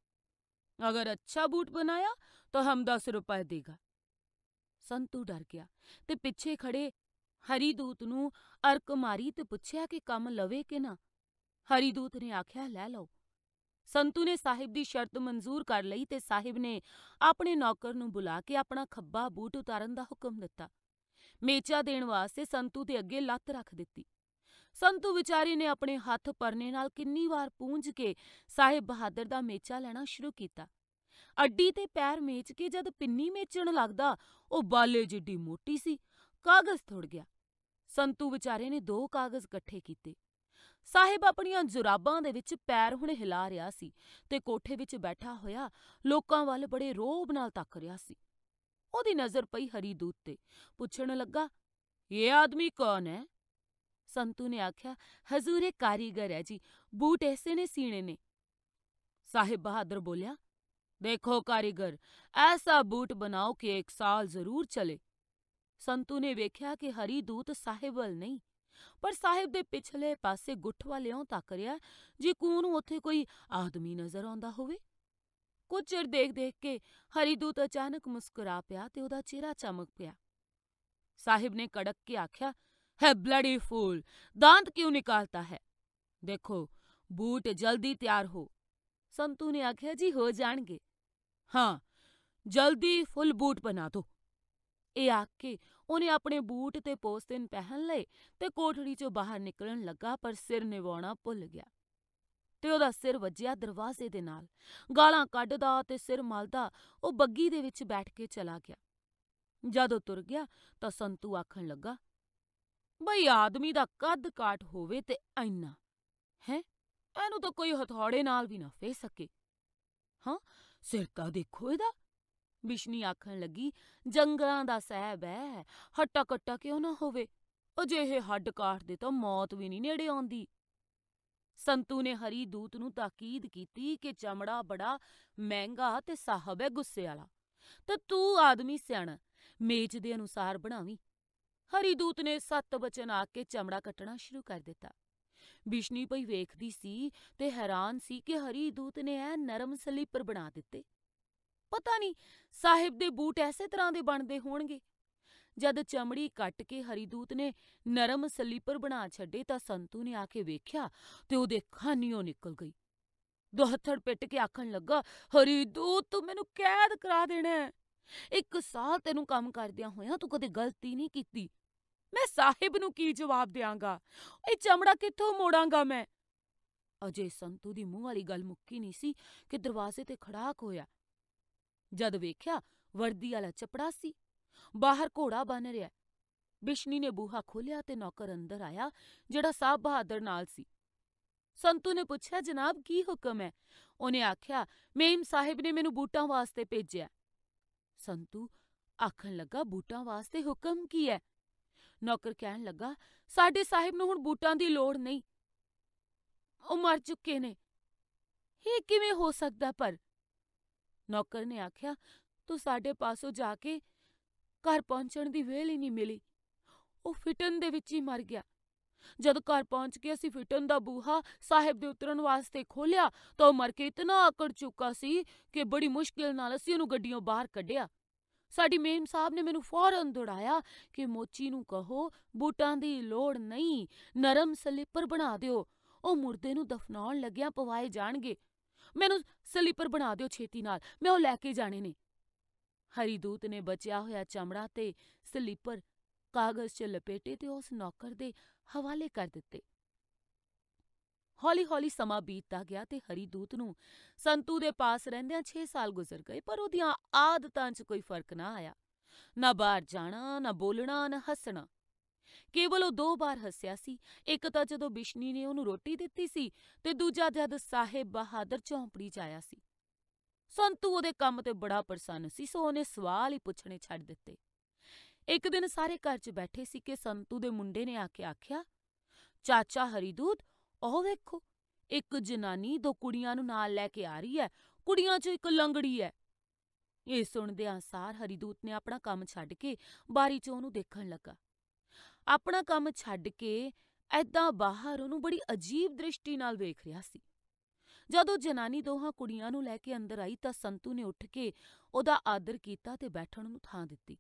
अगर अच्छा बूट बनाया तो हम दस रुपए देगा ਸੰਤੂ ਡਰ ਗਿਆ ਤੇ ਪਿੱਛੇ ਖੜੇ ਹਰੀਦੂਤ ਨੂੰ ਅਰਕ ਮਾਰੀ ਤੇ ਪੁੱਛਿਆ ਕਿ ਕੰਮ ਲਵੇ ਕਿ ਨਾ ਹਰੀਦੂਤ ਨੇ ਆਖਿਆ ਲੈ ਲਓ ਸੰਤੂ ਨੇ ਸਾਹਿਬ ਦੀ ਸ਼ਰਤ ਮਨਜ਼ੂਰ ਕਰ ਲਈ ਤੇ ਸਾਹਿਬ ਨੇ ਆਪਣੇ ਨੌਕਰ ਨੂੰ ਬੁਲਾ ਕੇ ਆਪਣਾ ਖੱਬਾ ਬੂਟ ਉਤਾਰਨ ਦਾ ਹੁਕਮ ਦਿੱਤਾ ਮੇਚਾ ਦੇਣ ਵਾਸਤੇ ਸੰਤੂ ਦੇ ਅੱਗੇ ਲੱਤ ਰੱਖ ਦਿੱਤੀ। ਸੰਤੂ ਵਿਚਾਰੀ ਨੇ ਆਪਣੇ ਹੱਥ ਪਰਨੇ ਨਾਲ ਕਿੰਨੀ ਵਾਰ ਪੂੰਝ ਕੇ ਸਾਹਿਬ ਬਹਾਦਰ ਦਾ ਮੇਚਾ ਲੈਣਾ ਸ਼ੁਰੂ ਕੀਤਾ। ਅੱਡੀ ਤੇ ਪੈਰ ਮੇਚ ਕੇ ਜਦ ਪਿੰਨੀ ਮੇਚਣ ਲੱਗਦਾ, ਉਹ ਬਾਲੇ ਜਿੱਡੀ ਮੋਟੀ ਸੀ, ਕਾਗਜ਼ ਥੁੜ ਗਿਆ। ਸੰਤੂ ਵਿਚਾਰੇ ਨੇ ਦੋ ਕਾਗਜ਼ ਇਕੱਠੇ ਕੀਤੇ। ਸਾਹਿਬ ਆਪਣੀਆਂ ਜੁਰਾਬਾਂ ਦੇ ਵਿੱਚ ਪੈਰ ਹੁਣ ਹਿਲਾ ਰਿਹਾ ਸੀ ਤੇ ਕੋਠੇ ਵਿੱਚ ਬੈਠਾ ਹੋਇਆ ਲੋਕਾਂ ਵੱਲ ਬੜੇ ਰੋਬ ਨਾਲ ਤੱਕ ਰਿਹਾ ਸੀ। ਉਹਦੀ ਨਜ਼ਰ ਪਈ ਹਰੀਦੂਤ ਤੇ, ਪੁੱਛਣ ਲੱਗਾ, ਇਹ ਆਦਮੀ ਕੌਣ ਹੈ? ਸੰਤੂ ਨੇ ਆਖਿਆ, ਹਜ਼ੂਰ ਇਹ ਕਾਰੀਗਰ ਹੈ ਜੀ, ਬੂਟ ਐਸੇ ਨੇ ਸੀਣੇ ਨੇ। ਸਾਹਿਬ ਬਹਾਦਰ ਬੋਲਿਆ, ਦੇਖੋ ਕਾਰੀਗਰ, ਐਸਾ ਬੂਟ ਬਣਾਓ ਕਿ ਇੱਕ ਸਾਲ ਜ਼ਰੂਰ ਚਲੇ। ਸੰਤੂ ਨੇ ਵੇਖਿਆ ਕਿ ਹਰੀ ਦੂਤ ਸਾਹਿਬ ਵੱਲ ਨਹੀਂ, ਪਰ ਸਾਹਿਬ ਦੇ ਪਿਛਲੇ ਪਾਸੇ ਗੁੱਠ ਵਾਲਿਓਂ ਤੱਕ ਰਿਹਾ, ਜੇ ਕੂ ਨੂੰ ਉੱਥੇ ਕੋਈ ਆਦਮੀ ਨਜ਼ਰ ਆਉਂਦਾ ਹੋਵੇ। ਕੁਝ ਚਿਰ ਦੇਖ ਦੇਖ ਕੇ ਹਰੀ ਦੂਤ ਅਚਾਨਕ ਮੁਸਕਰਾ ਪਿਆ ਤੇ ਉਹਦਾ ਚਿਹਰਾ ਚਮਕ ਪਿਆ ਸਾਹਿਬ ਨੇ ਕੜਕ ਕੇ ਆਖਿਆ ਹੈ ਬਲੱਡੀ ਫੂਲ दांत क्यों निकालता है देखो ਬੂਟ ਜਲਦੀ ਤਿਆਰ ਹੋ ਸੰਤੂ ਨੇ ਆਖਿਆ ਜੀ ਹੋ ਜਾਣਗੇ ਹਾਂ ਜਲਦੀ ਫੁੱਲ ਬੂਟ ਬਣਾ ਦੋ ਇਹ ਆਖ ਕੇ ਉਹਨੇ ਆਪਣੇ ਬੂਟ ਤੇ ਪੋਸਤਿਨ ਪਹਿਨ ਲਏ ਤੇ ਕੋਠੜੀ ਚੋਂ ਬਾਹਰ ਨਿਕਲਣ ਲੱਗਾ ਪਰ ਸਿਰ ਨਿਵਾਉਣਾ ਭੁੱਲ ਗਿਆ ਤੇ ਉਹਦਾ ਸਿਰ ਵੱਜਿਆ ਦਰਵਾਜ਼ੇ ਦੇ ਨਾਲ। ਗਾਲਾਂ ਕੱਢਦਾ ਤੇ ਸਿਰ ਮਲਦਾ, ਉਹ ਬੱਗੀ ਦੇ ਵਿੱਚ ਬੈਠ ਕੇ ਚਲਾ ਗਿਆ। ਜਦੋਂ ਤੁਰ ਗਿਆ ਤਾਂ ਸੰਤੂ ਆਖਣ ਲੱਗਾ, ਬਈ ਆਦਮੀ ਦਾ ਕੱਦ ਕਾਟ ਹੋਵੇ ਤੇ ਐਨਾ ਹੈ? ਇਹਨੂੰ ਤਾਂ ਕੋਈ ਹਥੌੜੇ ਨਾਲ ਵੀ ਨਾ ਫੇ ਸਕੇ। ਹਾਂ, ਸਿਰ ਤਾਂ ਦੇਖੋ ਇਹਦਾ। ਬਿਸ਼ਨੀ ਆਖਣ ਲੱਗੀ, ਜੰਗਲਾਂ ਦਾ ਸਹਿਬ ਹੈ ਹੱਟਾ ਕੱਟਾ ਕਿਉਂ ਨਾ ਹੋਵੇ? ਅਜਿਹੇ ਹੱਡ ਕਾਟ ਦੇ ਤਾਂ ਮੌਤ ਵੀ ਨਹੀਂ ਨੇੜੇ ਆਉਂਦੀ। ਸੰਤੂ ਨੇ ਹਰੀ ਦੂਤ ਨੂੰ ਤਾਕੀਦ ਕੀਤੀ ਕਿ ਚਮੜਾ ਬੜਾ ਮਹਿੰਗਾ ਤੇ ਸਾਹਬ ਹੈ ਗੁੱਸੇ ਵਾਲਾ। ਤੇ ਤੂੰ ਆਦਮੀ ਸਿਆਣਾ ਮੇਚ ਦੇ ਅਨੁਸਾਰ ਬਣਾਵੀਂ? ਹਰੀ ਦੂਤ ਨੇ ਸੱਤ ਬਚਨ ਆ ਕੇ ਚਮੜਾ ਕੱਟਣਾ ਸ਼ੁਰੂ ਕਰ ਦਿੱਤਾ। ਬਿਸ਼ਨੀ ਪਈ ਵੇਖਦੀ ਸੀ ਤੇ ਹੈਰਾਨ ਸੀ ਕਿ ਹਰੀ ਦੂਤ ਨੇ ਐ ਨਰਮ ਸਲੀਪਰ ਬਣਾ ਦਿੱਤੇ। ਪਤਾ ਨਹੀਂ ਸਾਹਿਬ ਦੇ ਬੂਟ ਐਸੇ ਤਰ੍ਹਾਂ ਦੇ ਬਣਦੇ ਹੋਣਗੇ। ਜਦ ਚਮੜੀ ਕੱਟ ਕੇ ਹਰੀਦੂਤ ਨੇ ਨਰਮ ਸਲੀਪਰ ਬਣਾ ਛੱਡੇ ਤਾਂ ਸੰਤੂ ਨੇ ਆ ਕੇ ਵੇਖਿਆ ਤੇ ਉਹਦੇ ਖਾਨੀਓ ਨਿਕਲ ਗਈ। ਦੋਹੱਥੜ ਪਿੱਟ ਕੇ ਆਖਣ ਲੱਗਾ, ਹਰੀਦੂਤ, ਤੂੰ ਮੈਨੂੰ ਕੈਦ ਕਰਾ ਦੇਣਾ ਹੈ। ਇੱਕ ਸਾਲ ਤੈਨੂੰ ਕੰਮ ਕਰਦਿਆਂ ਹੋਇਆਂ ਤੂੰ ਕਦੇ ਗਲਤੀ ਨਹੀਂ ਕੀਤੀ। ਮੈਂ ਸਾਹਿਬ ਨੂੰ ਕੀ ਜਵਾਬ ਦਿਆਂਗਾ? ਇਹ ਚਮੜਾ ਕਿੱਥੋਂ ਮੋੜਾਂਗਾ ਮੈਂ? ਅਜੇ ਸੰਤੂ ਦੀ ਮੂੰਹ ਵਾਲੀ ਗੱਲ ਮੁੱਕੀ ਨਹੀਂ ਸੀ ਕਿ ਦਰਵਾਜ਼ੇ ਤੇ ਖੜਾਕ ਹੋਇਆ। ਜਦ ਵੇਖਿਆ, ਵਰਦੀ ਵਾਲਾ ਚਪੜਾ ਸੀ। ਬਾਹਰ ਘੋੜਾ ਬਨ ਰਿਹਾ ਬਿਸ਼ਨੀ ਨੇ ਬੂਹਾ ਖੋਲਿਆ ਤੇ ਨੌਕਰ ਅੰਦਰ ਆਇਆ ਜਿਹੜਾ ਸਾਹਿਬ ਬਹਾਦਰ ਨਾਲ ਸੀ ਸੰਤੂ ਨੇ ਪੁੱਛਿਆ ਜਨਾਬ ਕੀ ਹੁਕਮ ਹੈ ਉਹਨੇ ਆਖਿਆ ਮੇਮ ਸਾਹਿਬ ਨੇ ਮੈਨੂੰ ਬੂਟਾਂ ਵਾਸਤੇ ਭੇਜਿਆ ਸੰਤੂ ਆਖਣ ਲੱਗਾ ਬੂਟਾਂ ਵਾਸਤੇ ਹੁਕਮ ਕੀ ਹੈ ਨੌਕਰ ਕਹਿਣ ਲੱਗਾ ਸਾਡੇ ਸਾਹਿਬ ਨੂੰ ਹੁਣ ਬੂਟਾਂ ਦੀ ਲੋੜ ਨਹੀਂ ਉਹ ਮਰ ਚੁੱਕੇ ਨੇ ਇਹ ਕਿਵੇਂ ਹੋ ਸਕਦਾ ਪਰ ਨੌਕਰ ਨੇ ਆਖਿਆ ਤੂੰ ਸਾਡੇ ਪਾਸੋਂ ਜਾ ਕੇ ਘਰ ਪਹੁੰਚਣ ਦੀ ਵੇਲ ਹੀ ਨਹੀਂ ਮਿਲੀ। ਉਹ ਫਿਟਨ ਦੇ ਵਿੱਚ ਹੀ ਮਰ ਗਿਆ। ਜਦ ਘਰ ਪਹੁੰਚ ਕੇ ਅਸੀਂ ਫਿਟਨ ਦਾ ਬੂਹਾ ਸਾਹਿਬ ਦੇ ਉਤਰਨ ਵਾਸਤੇ ਖੋਲ੍ਹਿਆ ਤਾਂ ਉਹ ਮਰ ਕੇ ਇਤਨਾ ਆਕੜ ਚੁੱਕਾ ਸੀ ਕਿ ਬੜੀ ਮੁਸ਼ਕਿਲ ਨਾਲ ਅਸੀਂ ਉਹਨੂੰ ਗੱਡੀਆਂ ਬਾਹਰ ਕੱਢਿਆ। ਸਾਡੀ ਮੇਮ ਸਾਹਿਬ ਨੇ ਮੈਨੂੰ ਫੌਰਨ ਦੌੜਾਇਆ ਕਿ ਮੋਚੀ ਨੂੰ ਕਹੋ, ਬੂਟਾਂ ਦੀ ਲੋੜ ਨਹੀਂ, ਨਰਮ ਸਲੀਪਰ ਬਣਾ ਦਿਓ। ਉਹ ਮੁਰਦੇ ਨੂੰ ਦਫਨਾਉਣ ਲੱਗਿਆਂ ਪਵਾਏ ਜਾਣਗੇ। ਮੈਨੂੰ ਸਲੀਪਰ ਬਣਾ ਦਿਓ ਛੇਤੀ ਨਾਲ, ਮੈਂ ਉਹ ਲੈ ਕੇ ਜਾਣੇ ਨੇ। ਹਰੀਦੂਤ ਨੇ ਬਚਿਆ ਹੋਇਆ ਚਮੜਾ ਤੇ ਸਲੀਪਰ ਕਾਗਜ਼ 'ਚ ਲਪੇਟੇ ਤੇ ਉਸ ਨੌਕਰ ਦੇ ਹਵਾਲੇ ਕਰ ਦਿੱਤੇ। ਹੌਲੀ-ਹੌਲੀ ਸਮਾਂ ਬੀਤਦਾ ਗਿਆ ਤੇ ਹਰੀਦੂਤ ਨੂੰ ਸੰਤੂ ਦੇ ਪਾਸ ਰਹਿੰਦਿਆਂ 6 ਸਾਲ ਗੁਜ਼ਰ ਗਏ, ਪਰ ਉਹਦੀਆਂ ਆਦਤਾਂ 'ਚ ਕੋਈ ਫ਼ਰਕ ਨਾ ਆਇਆ। ਨਾ ਬਾਹਰ ਜਾਣਾ, ਨਾ ਬੋਲਣਾ, ਨਾ ਹੱਸਣਾ। ਕੇਵਲ ਉਹ ਦੋ ਵਾਰ ਹੱਸਿਆ ਸੀ, ਇੱਕ ਤਾਂ ਜਦੋਂ ਬਿਸ਼ਨੀ ਨੇ ਉਹਨੂੰ ਰੋਟੀ ਦਿੱਤੀ ਸੀ ਤੇ ਦੂਜਾ ਜਦ ਸਾਹਿਬ ਬਹਾਦਰ ਝੌਂਪੜੀ 'ਚ ਆਇਆ ਸੀ। ਸੰਤੂ ਉਹਦੇ ਕੰਮ ਤੇ ਬੜਾ ਪ੍ਰਸੰਨ ਸੀ, ਸੋ ਉਹਨੇ ਸਵਾਲ ਹੀ ਪੁੱਛਣੇ ਛੱਡ ਦਿੱਤੇ। ਇੱਕ ਦਿਨ ਸਾਰੇ ਘਰ 'ਚ ਬੈਠੇ ਸੀ ਕਿ ਸੰਤੂ ਦੇ ਮੁੰਡੇ ਨੇ ਆ ਕੇ ਆਖਿਆ, ਚਾਚਾ ਹਰੀਦੂਤ, ਉਹ ਵੇਖੋ, ਇੱਕ ਜਨਾਨੀ ਦੋ ਕੁੜੀਆਂ ਨੂੰ ਨਾਲ ਲੈ ਕੇ ਆ ਰਹੀ ਹੈ ਕੁੜੀਆਂ 'ਚ ਇੱਕ ਲੰਗੜੀ ਹੈ ਇਹ ਸੁਣਦਿਆਂ ਸਾਰ ਹਰੀਦੂਤ ਨੇ ਆਪਣਾ ਕੰਮ ਛੱਡ ਕੇ ਬਾਰੀ ਚ ਉਹਨੂੰ ਦੇਖਣ ਲੱਗਾ। ਆਪਣਾ ਕੰਮ ਛੱਡ ਕੇ ਐਦਾਂ ਬਾਹਰ ਉਹਨੂੰ ਬੜੀ ਅਜੀਬ ਦ੍ਰਿਸ਼ਟੀ ਨਾਲ ਵੇਖ ਰਿਹਾ ਸੀ। ਜਦੋਂ ਜਨਾਨੀ ਦੋਹਾਂ ਕੁੜੀਆਂ ਨੂੰ ਲੈ ਕੇ ਅੰਦਰ ਆਈ ਤਾਂ ਸੰਤੂ ਨੇ ਉੱਠ ਕੇ ਉਹਦਾ ਆਦਰ ਕੀਤਾ ਤੇ ਬੈਠਣ ਨੂੰ ਥਾਂ ਦਿੱਤੀ।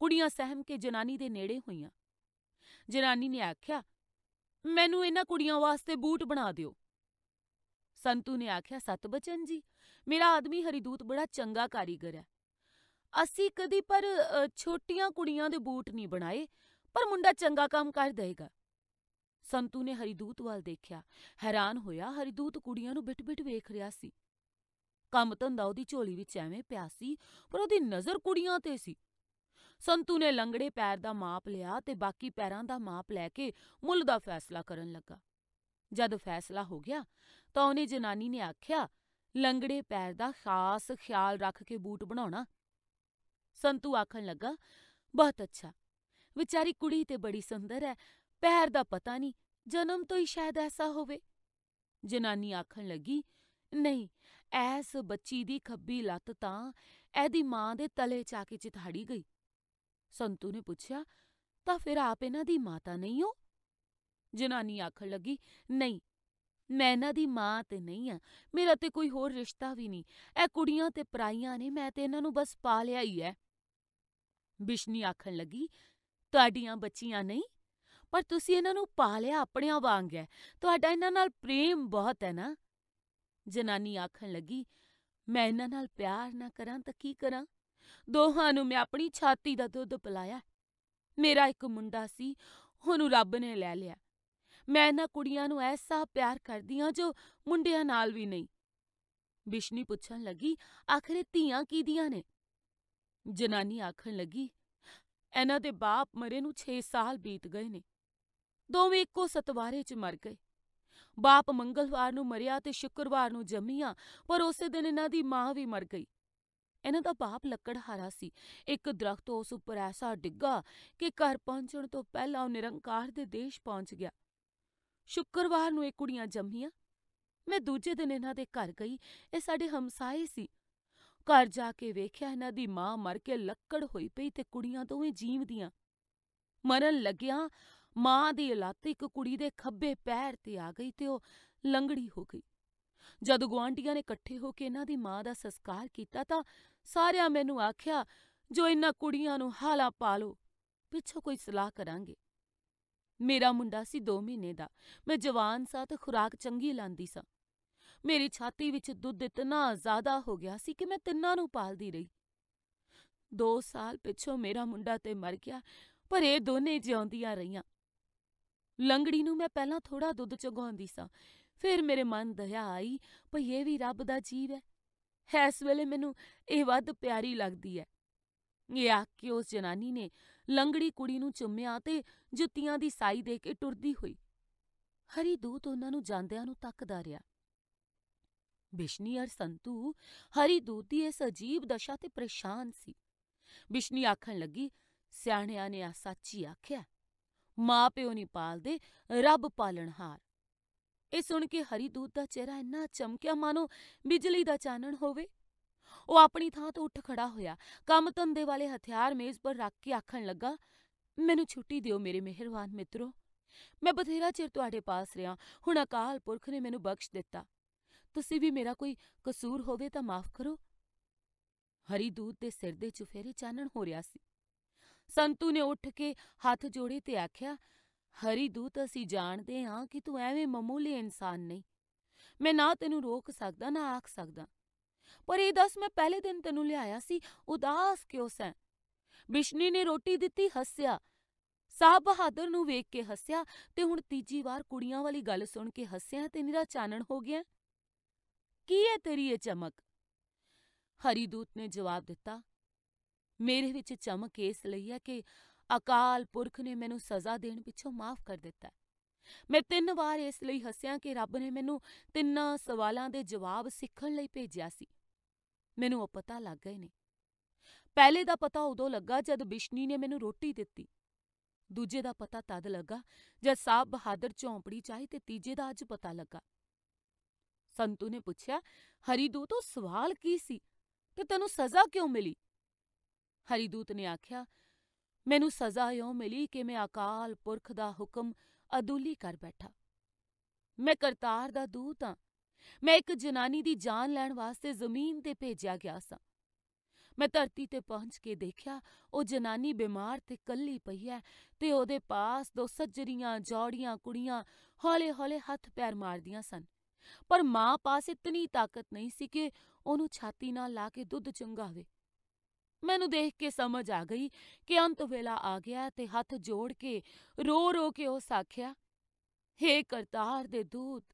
ਕੁੜੀਆਂ ਸਹਿਮ ਕੇ ਜਨਾਨੀ ਦੇ ਨੇੜੇ ਹੋਈਆਂ। ਜਨਾਨੀ ਨੇ ਆਖਿਆ, ਮੈਨੂੰ ਇਹਨਾਂ ਕੁੜੀਆਂ ਵਾਸਤੇ ਬੂਟ ਬਣਾ ਦਿਓ। ਸੰਤੂ ਨੇ ਆਖਿਆ ਸਤਬਚਨ ਜੀ, ਮੇਰਾ ਆਦਮੀ ਹਰੀਦੂਤ ਬੜਾ ਚੰਗਾ ਕਾਰੀਗਰ ਹੈ। ਅਸੀਂ ਕਦੀ ਪਰ ਛੋਟੀਆਂ ਕੁੜੀਆਂ ਦੇ ਬੂਟ ਨਹੀਂ ਬਣਾਏ, ਪਰ ਮੁੰਡਾ ਚੰਗਾ ਕੰਮ ਕਰ ਦੇਗਾ। ਸੰਤੂ ਨੇ ਹਰੀਦੂਤ ਵੱਲ ਦੇਖਿਆ। ਹੈਰਾਨ ਹੋਇਆ, ਹਰੀਦੂਤ ਕੁੜੀਆਂ ਨੂੰ ਬਿਟ-ਬਿਟ ਵੇਖ ਰਿਹਾ ਸੀ। ਕੰਮ ਧੰਦਾ ਉਹਦੀ ਝੋਲੀ ਵਿੱਚ ਐਵੇਂ ਪਿਆ ਸੀ, ਪਰ ਉਹਦੀ ਨਜ਼ਰ ਕੁੜੀਆਂ ਤੇ ਸੀ। ਸੰਤੂ ਨੇ ਲੰਗੜੇ ਪੈਰ ਦਾ ਮਾਪ ਲਿਆ ਤੇ ਬਾਕੀ ਪੈਰਾਂ ਦਾ ਮਾਪ ਲੈ ਕੇ ਮੁੱਲ ਦਾ ਫੈਸਲਾ ਕਰਨ ਲੱਗਾ। ਜਦ ਫੈਸਲਾ ਹੋ ਗਿਆ, ਤਾਂ ਉਹਨੇ ਜਨਾਨੀ ਨੇ ਆਖਿਆ, ਲੰਗੜੇ ਪੈਰ ਦਾ ਖਾਸ ਖਿਆਲ ਰੱਖ ਕੇ ਬੂਟ ਬਣਾਉਣਾ। ਸੰਤੂ ਆਖਣ ਲੱਗਾ, ਬਹੁਤ ਅੱਛਾ। ਵਿਚਾਰੀ ਕੁੜੀ ਤੇ ਬੜੀ ਸੁੰਦਰ ਹੈ ਪੈਰ ਦਾ ਪਤਾ ਨਹੀਂ, ਜਨਮ ਤੋਂ ਹੀ ਸ਼ਾਇਦ ਐਸਾ ਹੋਵੇ। ਜਨਾਨੀ ਆਖਣ ਲੱਗੀ, ਨਹੀਂ, ਐਸ ਬੱਚੀ ਦੀ ਖੱਬੀ ਲੱਤ ਤਾਂ ਇਹਦੀ ਮਾਂ ਦੇ ਤਲੇ ਚਾ ਕੇ ਚਿਥਾੜੀ ਗਈ। ਸੰਤੂ ਨੇ ਪੁੱਛਿਆ, ਤਾਂ ਫਿਰ ਆਪ ਇਹਨਾਂ ਦੀ ਮਾਤਾ ਨਹੀਂ ਹੋ? ਜਨਾਨੀ ਆਖਣ ਲੱਗੀ, ਨਹੀਂ, ਮੈਂ ਇਹਨਾਂ ਦੀ ਮਾਂ ਤੇ ਨਹੀਂ ਆ, ਮੇਰਾ ਤੇ ਕੋਈ ਹੋਰ ਰਿਸ਼ਤਾ ਵੀ ਨਹੀਂ। ਇਹ ਕੁੜੀਆਂ ਤੇ ਪਰਾਈਆਂ ਨੇ, ਮੈਂ ਤੇ ਇਹਨਾਂ ਨੂੰ ਬਸ ਪਾ ਲਿਆ ਹੀ ਐ। ਬਿਸ਼ਨੀ ਆਖਣ ਲੱਗੀ, ਤੁਹਾਡੀਆਂ ਬੱਚੀਆਂ ਨਹੀਂ? ਪਰ ਤੁਸੀਂ ਇਹਨਾਂ ਨੂੰ ਪਾਲਿਆ ਆਪਣਿਆਂ ਵਾਂਗ ਹੈ ਤੁਹਾਡਾ ਇਹਨਾਂ ਨਾਲ ਪ੍ਰੇਮ ਬਹੁਤ ਹੈ ਨਾ। ਜਨਾਨੀ ਆਖਣ ਲੱਗੀ, ਮੈਂ ਇਹਨਾਂ ਨਾਲ ਪਿਆਰ ਨਾ ਕਰਾਂ ਤਾਂ ਕੀ ਕਰਾਂ? ਦੋਹਾਂ ਨੂੰ ਮੈਂ ਆਪਣੀ ਛਾਤੀ ਦਾ ਦੁੱਧ ਪਿਲਾਇਆ। ਮੇਰਾ ਇੱਕ ਮੁੰਡਾ ਸੀ, ਉਹਨੂੰ ਰੱਬ ਨੇ ਲੈ ਲਿਆ। ਮੈਂ ਇਹਨਾਂ ਕੁੜੀਆਂ ਨੂੰ ਐਸਾ ਪਿਆਰ ਕਰਦੀ ਹਾਂ ਜੋ ਮੁੰਡਿਆਂ ਨਾਲ ਵੀ ਨਹੀਂ। ਬਿਸ਼ਨੀ ਪੁੱਛਣ ਲੱਗੀ, ਆਖਰੇ ਧੀਆਂ ਕਿਹਦੀਆਂ ਨੇ? ਜਨਾਨੀ ਆਖਣ ਲੱਗੀ, ਇਹਨਾਂ ਦੇ ਬਾਪ ਮਰੇ ਨੂੰ ਛੇ ਸਾਲ ਬੀਤ ਗਏ ਨੇ। ਦੋਵੇਂ ਇੱਕੋ ਸਤਵਾਰੇ 'ਚ ਮਰ ਗਏ। ਬਾਪ ਮੰਗਲਵਾਰ ਨੂੰ ਮਰਿਆ ਤੇ ਸ਼ੁੱਕਰਵਾਰ ਨੂੰ ਜੰਮੀਆਂ, ਪਰ ਉਸੇ ਦਿਨ ਇਹਨਾਂ ਦੀ ਮਾਂ ਵੀ ਮਰ ਗਈ। ਇਹਨਾਂ ਦਾ ਬਾਪ ਲੱਕੜਹਾਰਾ ਸੀ। ਇੱਕ ਦਰਖਤ ਉਸ ਉੱਪਰ ਐਸਾ ਡਿੱਗਾ ਕਿ ਘਰ ਪਹੁੰਚਣ ਤੋਂ ਪਹਿਲਾਂ ਉਹ ਨਿਰੰਕਾਰ ਦੇ ਦੇਸ਼ ਪਹੁੰਚ ਗਿਆ। ਸ਼ੁੱਕਰਵਾਰ ਨੂੰ ਇਹ ਕੁੜੀਆਂ ਜੰਮੀਆਂ। ਮੈਂ ਦੂਜੇ ਦਿਨ ਇਹਨਾਂ ਦੇ ਘਰ ਗਈ। ਇਹ ਸਾਡੇ ਹਮਸਾਏ ਸੀ। ਘਰ ਜਾ ਕੇ ਵੇਖਿਆ ਇਹਨਾਂ ਦੀ ਮਾਂ ਮਰ ਕੇ ਲੱਕੜ ਹੋਈ ਪਈ ਤੇ ਕੁੜੀਆਂ ਦੋਵੇਂ ਜੀਵਦੀਆਂ। ਮਰਨ ਲੱਗਿਆ ਮਾਂ ਦੀ ਲੱਤ ਇੱਕ ਕੁੜੀ ਦੇ ਖੱਬੇ ਪੈਰ ਤੇ ਆ ਗਈ ਤੇ ਉਹ ਲੰਗੜੀ ਹੋ ਗਈ। ਜਦ ਗੁਆਂਢੀਆਂ ਨੇ ਇਕੱਠੇ ਹੋ ਕੇ ਇਹਨਾਂ ਦੀ ਮਾਂ ਦਾ ਸੰਸਕਾਰ ਕੀਤਾ ਤਾਂ ਸਾਰਿਆਂ ਮੈਨੂੰ ਆਖਿਆ, ਜੋ ਇਹਨਾਂ ਕੁੜੀਆਂ ਨੂੰ ਹਾਲਾ ਪਾਲੋ ਪਿੱਛੋਂ ਕੋਈ ਸਲਾਹ ਕਰਾਂਗੇ। ਮੇਰਾ ਮੁੰਡਾ ਸੀ 2 ਮਹੀਨੇ ਦਾ। ਮੈਂ ਜਵਾਨ ਸਾਂ ਤੇ ਖੁਰਾਕ ਚੰਗੀ ਲਾਂਦੀ ਸਾਂ। ਮੇਰੀ ਛਾਤੀ ਵਿੱਚ ਦੁੱਧ ਇਤਨਾ ਜ਼ਿਆਦਾ ਹੋ ਗਿਆ ਸੀ ਕਿ ਮੈਂ ਤਿੰਨਾਂ ਨੂੰ ਪਾਲਦੀ ਰਹੀ। 2 ਸਾਲ ਪਿੱਛੋਂ ਮੇਰਾ ਮੁੰਡਾ ਤੇ ਮਰ ਗਿਆ, ਪਰ ਇਹ ਦੋਨੇ ਜਿਉਂਦੀਆਂ ਰਹੀਆਂ। ਲੰਗੜੀ ਨੂੰ ਮੈਂ ਪਹਿਲਾਂ ਥੋੜਾ ਦੁੱਧ ਚਗਾਉਂਦੀ ਸਾਂ। ਫਿਰ ਮੇਰੇ ਮਨ ਦਇਆ ਆਈ, ਭਈ ਇਹ ਵੀ ਰੱਬ ਦਾ ਜੀਵ ਹੈ ਇਸ ਵੇਲੇ ਮੈਨੂੰ ਇਹ ਵੱਧ ਪਿਆਰੀ ਲੱਗਦੀ ਹੈ ਇਹ ਆਖ ਕੇ ਉਸ ਜਨਾਨੀ ਨੇ ਲੰਗੜੀ ਕੁੜੀ ਨੂੰ ਚੁੰਮਿਆ ਤੇ ਜੁੱਤੀਆਂ ਦੀ ਸਾਈ ਦੇ ਕੇ ਟੁਰਦੀ ਹੋਈ। ਹਰੀ ਦੂਤ ਉਹਨਾਂ ਨੂੰ ਜਾਂਦਿਆਂ ਨੂੰ ਤੱਕਦਾ ਰਿਹਾ। ਬਿਸ਼ਨੀ ਅਰ ਸੰਤੂ, ਹਰੀ ਦੂਤ ਦੀ ਇਸ ਅਜੀਬ ਦਸ਼ਾ ਤੇ ਪਰੇਸ਼ਾਨ ਸੀ। ਬਿਸ਼ਨੀ ਆਖਣ ਲੱਗੀ, ਸਿਆਣਿਆਂ ਨੇ ਆ ਸੱਚੀ ਆਖਿਆ। ਮਾਂ ਪਿਓ ਨਹੀਂ ਪਾਲਦੇ, ਰੱਬ ਪਾਲਣਹਾਰ ਇਹ ਸੁਣ ਕੇ ਹਰੀਦੂਤ ਦਾ ਚਿਹਰਾ ਇੰਨਾ ਚਮਕਿਆ, ਮਾਨੋ ਬਿਜਲੀ ਦਾ ਚਾਨਣ ਹੋਵੇ। ਉਹ ਆਪਣੀ ਥਾਂ ਤੋਂ ਉੱਠ ਖੜਾ ਹੋਇਆ, ਕੰਮ ਧੰਦੇ ਵਾਲੇ ਹਥਿਆਰ ਮੇਜ਼ ਪਰ ਰੱਖ ਕੇ ਆਖਣ ਲੱਗਾ, ਮੈਨੂੰ ਛੁੱਟੀ ਦਿਓ ਮੇਰੇ ਮਿਹਰਬਾਨ ਮਿੱਤਰੋ। ਮੈਂ ਬਥੇਰਾ ਚਿਰ ਤੁਹਾਡੇ ਪਾਸ ਰਿਹਾ, ਹੁਣ ਅਕਾਲ ਪੁਰਖ ਨੇ ਮੈਨੂੰ ਬਖਸ਼ ਦਿੱਤਾ। ਤੁਸੀਂ ਵੀ ਮੇਰਾ ਕੋਈ ਕਸੂਰ ਹੋਵੇ ਤਾਂ ਮਾਫ ਕਰੋ। ਹਰੀਦੂਤ ਦੇ ਸਿਰ ਦੇ ਚੁਫੇਰੇ ਚਾਨਣ ਹੋ ਰਿਹਾ ਸੀ। ਸੰਤੂ ਨੇ ਉੱਠ ਕੇ ਹੱਥ ਜੋੜੇ ਤੇ ਆਖਿਆ, ਹਰੀ ਦੂਤ, ਅਸੀਂ ਜਾਣਦੇ ਹਾਂ ਕਿ ਤੂੰ ਐਵੇਂ ਮਾਮੂਲੀ ਇਨਸਾਨ ਨਹੀਂ। ਮੈਂ ਨਾ ਤੈਨੂੰ ਰੋਕ ਸਕਦਾ, ਨਾ ਆਖ ਸਕਦਾ। ਪਰ ਇਹ ਦੱਸ ਮੈਂ ਪਹਿਲੇ ਦਿਨ ਤੈਨੂੰ ਲਿਆਇਆ ਸੀ, ਉਦਾਸ ਕਿਉਂ ਸੈਂ? ਬਿਸ਼ਨੀ ਨੇ ਰੋਟੀ ਦਿੱਤੀ, ਹੱਸਿਆ। ਸਾਹ ਬਹਾਦਰ ਨੂੰ ਵੇਖ ਕੇ ਹੱਸਿਆ ਤੇ ਹੁਣ ਤੀਜੀ ਵਾਰ ਕੁੜੀਆਂ ਵਾਲੀ ਗੱਲ ਸੁਣ ਕੇ ਹੱਸਿਆ ਤੇ ਨਿਰਾ ਚਾਨਣ ਹੋ ਗਿਆ। ਕੀ ਹੈ ਤੇਰੀ ਇਹ ਚਮਕ? ਹਰੀ ਦੂਤ ਨੇ ਜਵਾਬ ਦਿੱਤਾ ਮੇਰੇ ਵਿੱਚ ਚਮਕ ਇਸ ਲਈ ਹੈ ਕਿ ਅਕਾਲ ਪੁਰਖ ਨੇ ਮੈਨੂੰ ਸਜ਼ਾ ਦੇਣ ਪਿੱਛੋਂ ਮਾਫ ਕਰ ਦਿੱਤਾ। ਮੈਂ ਤਿੰਨ ਵਾਰ ਇਸ ਲਈ ਹੱਸਿਆ ਕਿ ਰੱਬ ਨੇ ਮੈਨੂੰ ਤਿੰਨਾਂ ਸਵਾਲਾਂ ਦੇ ਜਵਾਬ ਸਿੱਖਣ ਲਈ ਭੇਜਿਆ ਸੀ। ਮੈਨੂੰ ਉਹ ਪਤਾ ਲੱਗ ਗਏ ਨੇ। ਪਹਿਲੇ ਦਾ ਪਤਾ ਉਦੋਂ ਲੱਗਾ ਜਦ ਬਿਸ਼ਨੀ ਨੇ ਮੈਨੂੰ ਰੋਟੀ ਦਿੱਤੀ। ਦੂਜੇ ਦਾ ਪਤਾ ਤਦ ਲੱਗਾ ਜਦ ਸਾਬ ਬਹਾਦਰ ਝੌਂਪੜੀ ਚ ਚਾਹੀ ਤੇ ਤੀਜੇ ਦਾ ਅੱਜ ਪਤਾ ਲੱਗਾ। ਸੰਤੂ ਨੇ ਪੁੱਛਿਆ, ਹਰੀਦੂਤ ਉਹ ਸਵਾਲ ਕੀ ਸੀ? ਤੇ ਤੈਨੂੰ ਸਜ਼ਾ ਕਿਉਂ ਮਿਲੀ? ਹਰੀਦੂਤ ਨੇ ਆਖਿਆ, ਮੈਨੂੰ ਸਜ਼ਾ ਇਉਂ ਮਿਲੀ ਕਿ ਮੈਂ ਅਕਾਲ ਪੁਰਖ ਦਾ ਹੁਕਮ ਅਦੁਲੀ ਕਰ ਬੈਠਾ। ਮੈਂ ਕਰਤਾਰ ਦਾ ਦੂਤ ਹਾਂ। ਮੈਂ ਇੱਕ ਜਨਾਨੀ ਦੀ ਜਾਨ ਲੈਣ ਵਾਸਤੇ ਜ਼ਮੀਨ ਤੇ ਭੇਜਿਆ ਗਿਆ ਸਾਂ। ਮੈਂ ਧਰਤੀ ਤੇ ਪਹੁੰਚ ਕੇ ਦੇਖਿਆ, ਉਹ ਜਨਾਨੀ ਬਿਮਾਰ ਤੇ ਕੱਲੀ ਪਈ ਹੈ ਤੇ ਉਹਦੇ ਪਾਸ ਦੋ ਸੱਜਰੀਆਂ, ਜੌੜੀਆਂ, ਕੁੜੀਆਂ ਹੌਲੇ-ਹੌਲੇ ਹੱਥ ਪੈਰ ਮਾਰਦੀਆਂ ਸਨ। ਪਰ ਮਾਂ ਪਾਸ ਇਤਨੀ ਤਾਕਤ ਨਹੀਂ ਸੀ ਕਿ ਉਹਨੂੰ ਛਾਤੀ ਨਾਲ ਲਾ ਕੇ ਦੁੱਧ ਚੁੰਗਾਵੇ। ਮੈਨੂੰ ਦੇਖ ਕੇ ਸਮਝ ਆ ਗਈ ਕਿ ਅੰਤ ਵੇਲਾ ਆ ਗਿਆ ਤੇ ਹੱਥ ਜੋੜ ਕੇ ਰੋ ਰੋ ਕੇ ਉਸ ਆਖਿਆ, ਹੇ ਕਰਤਾਰ ਦੇ ਦੂਤ,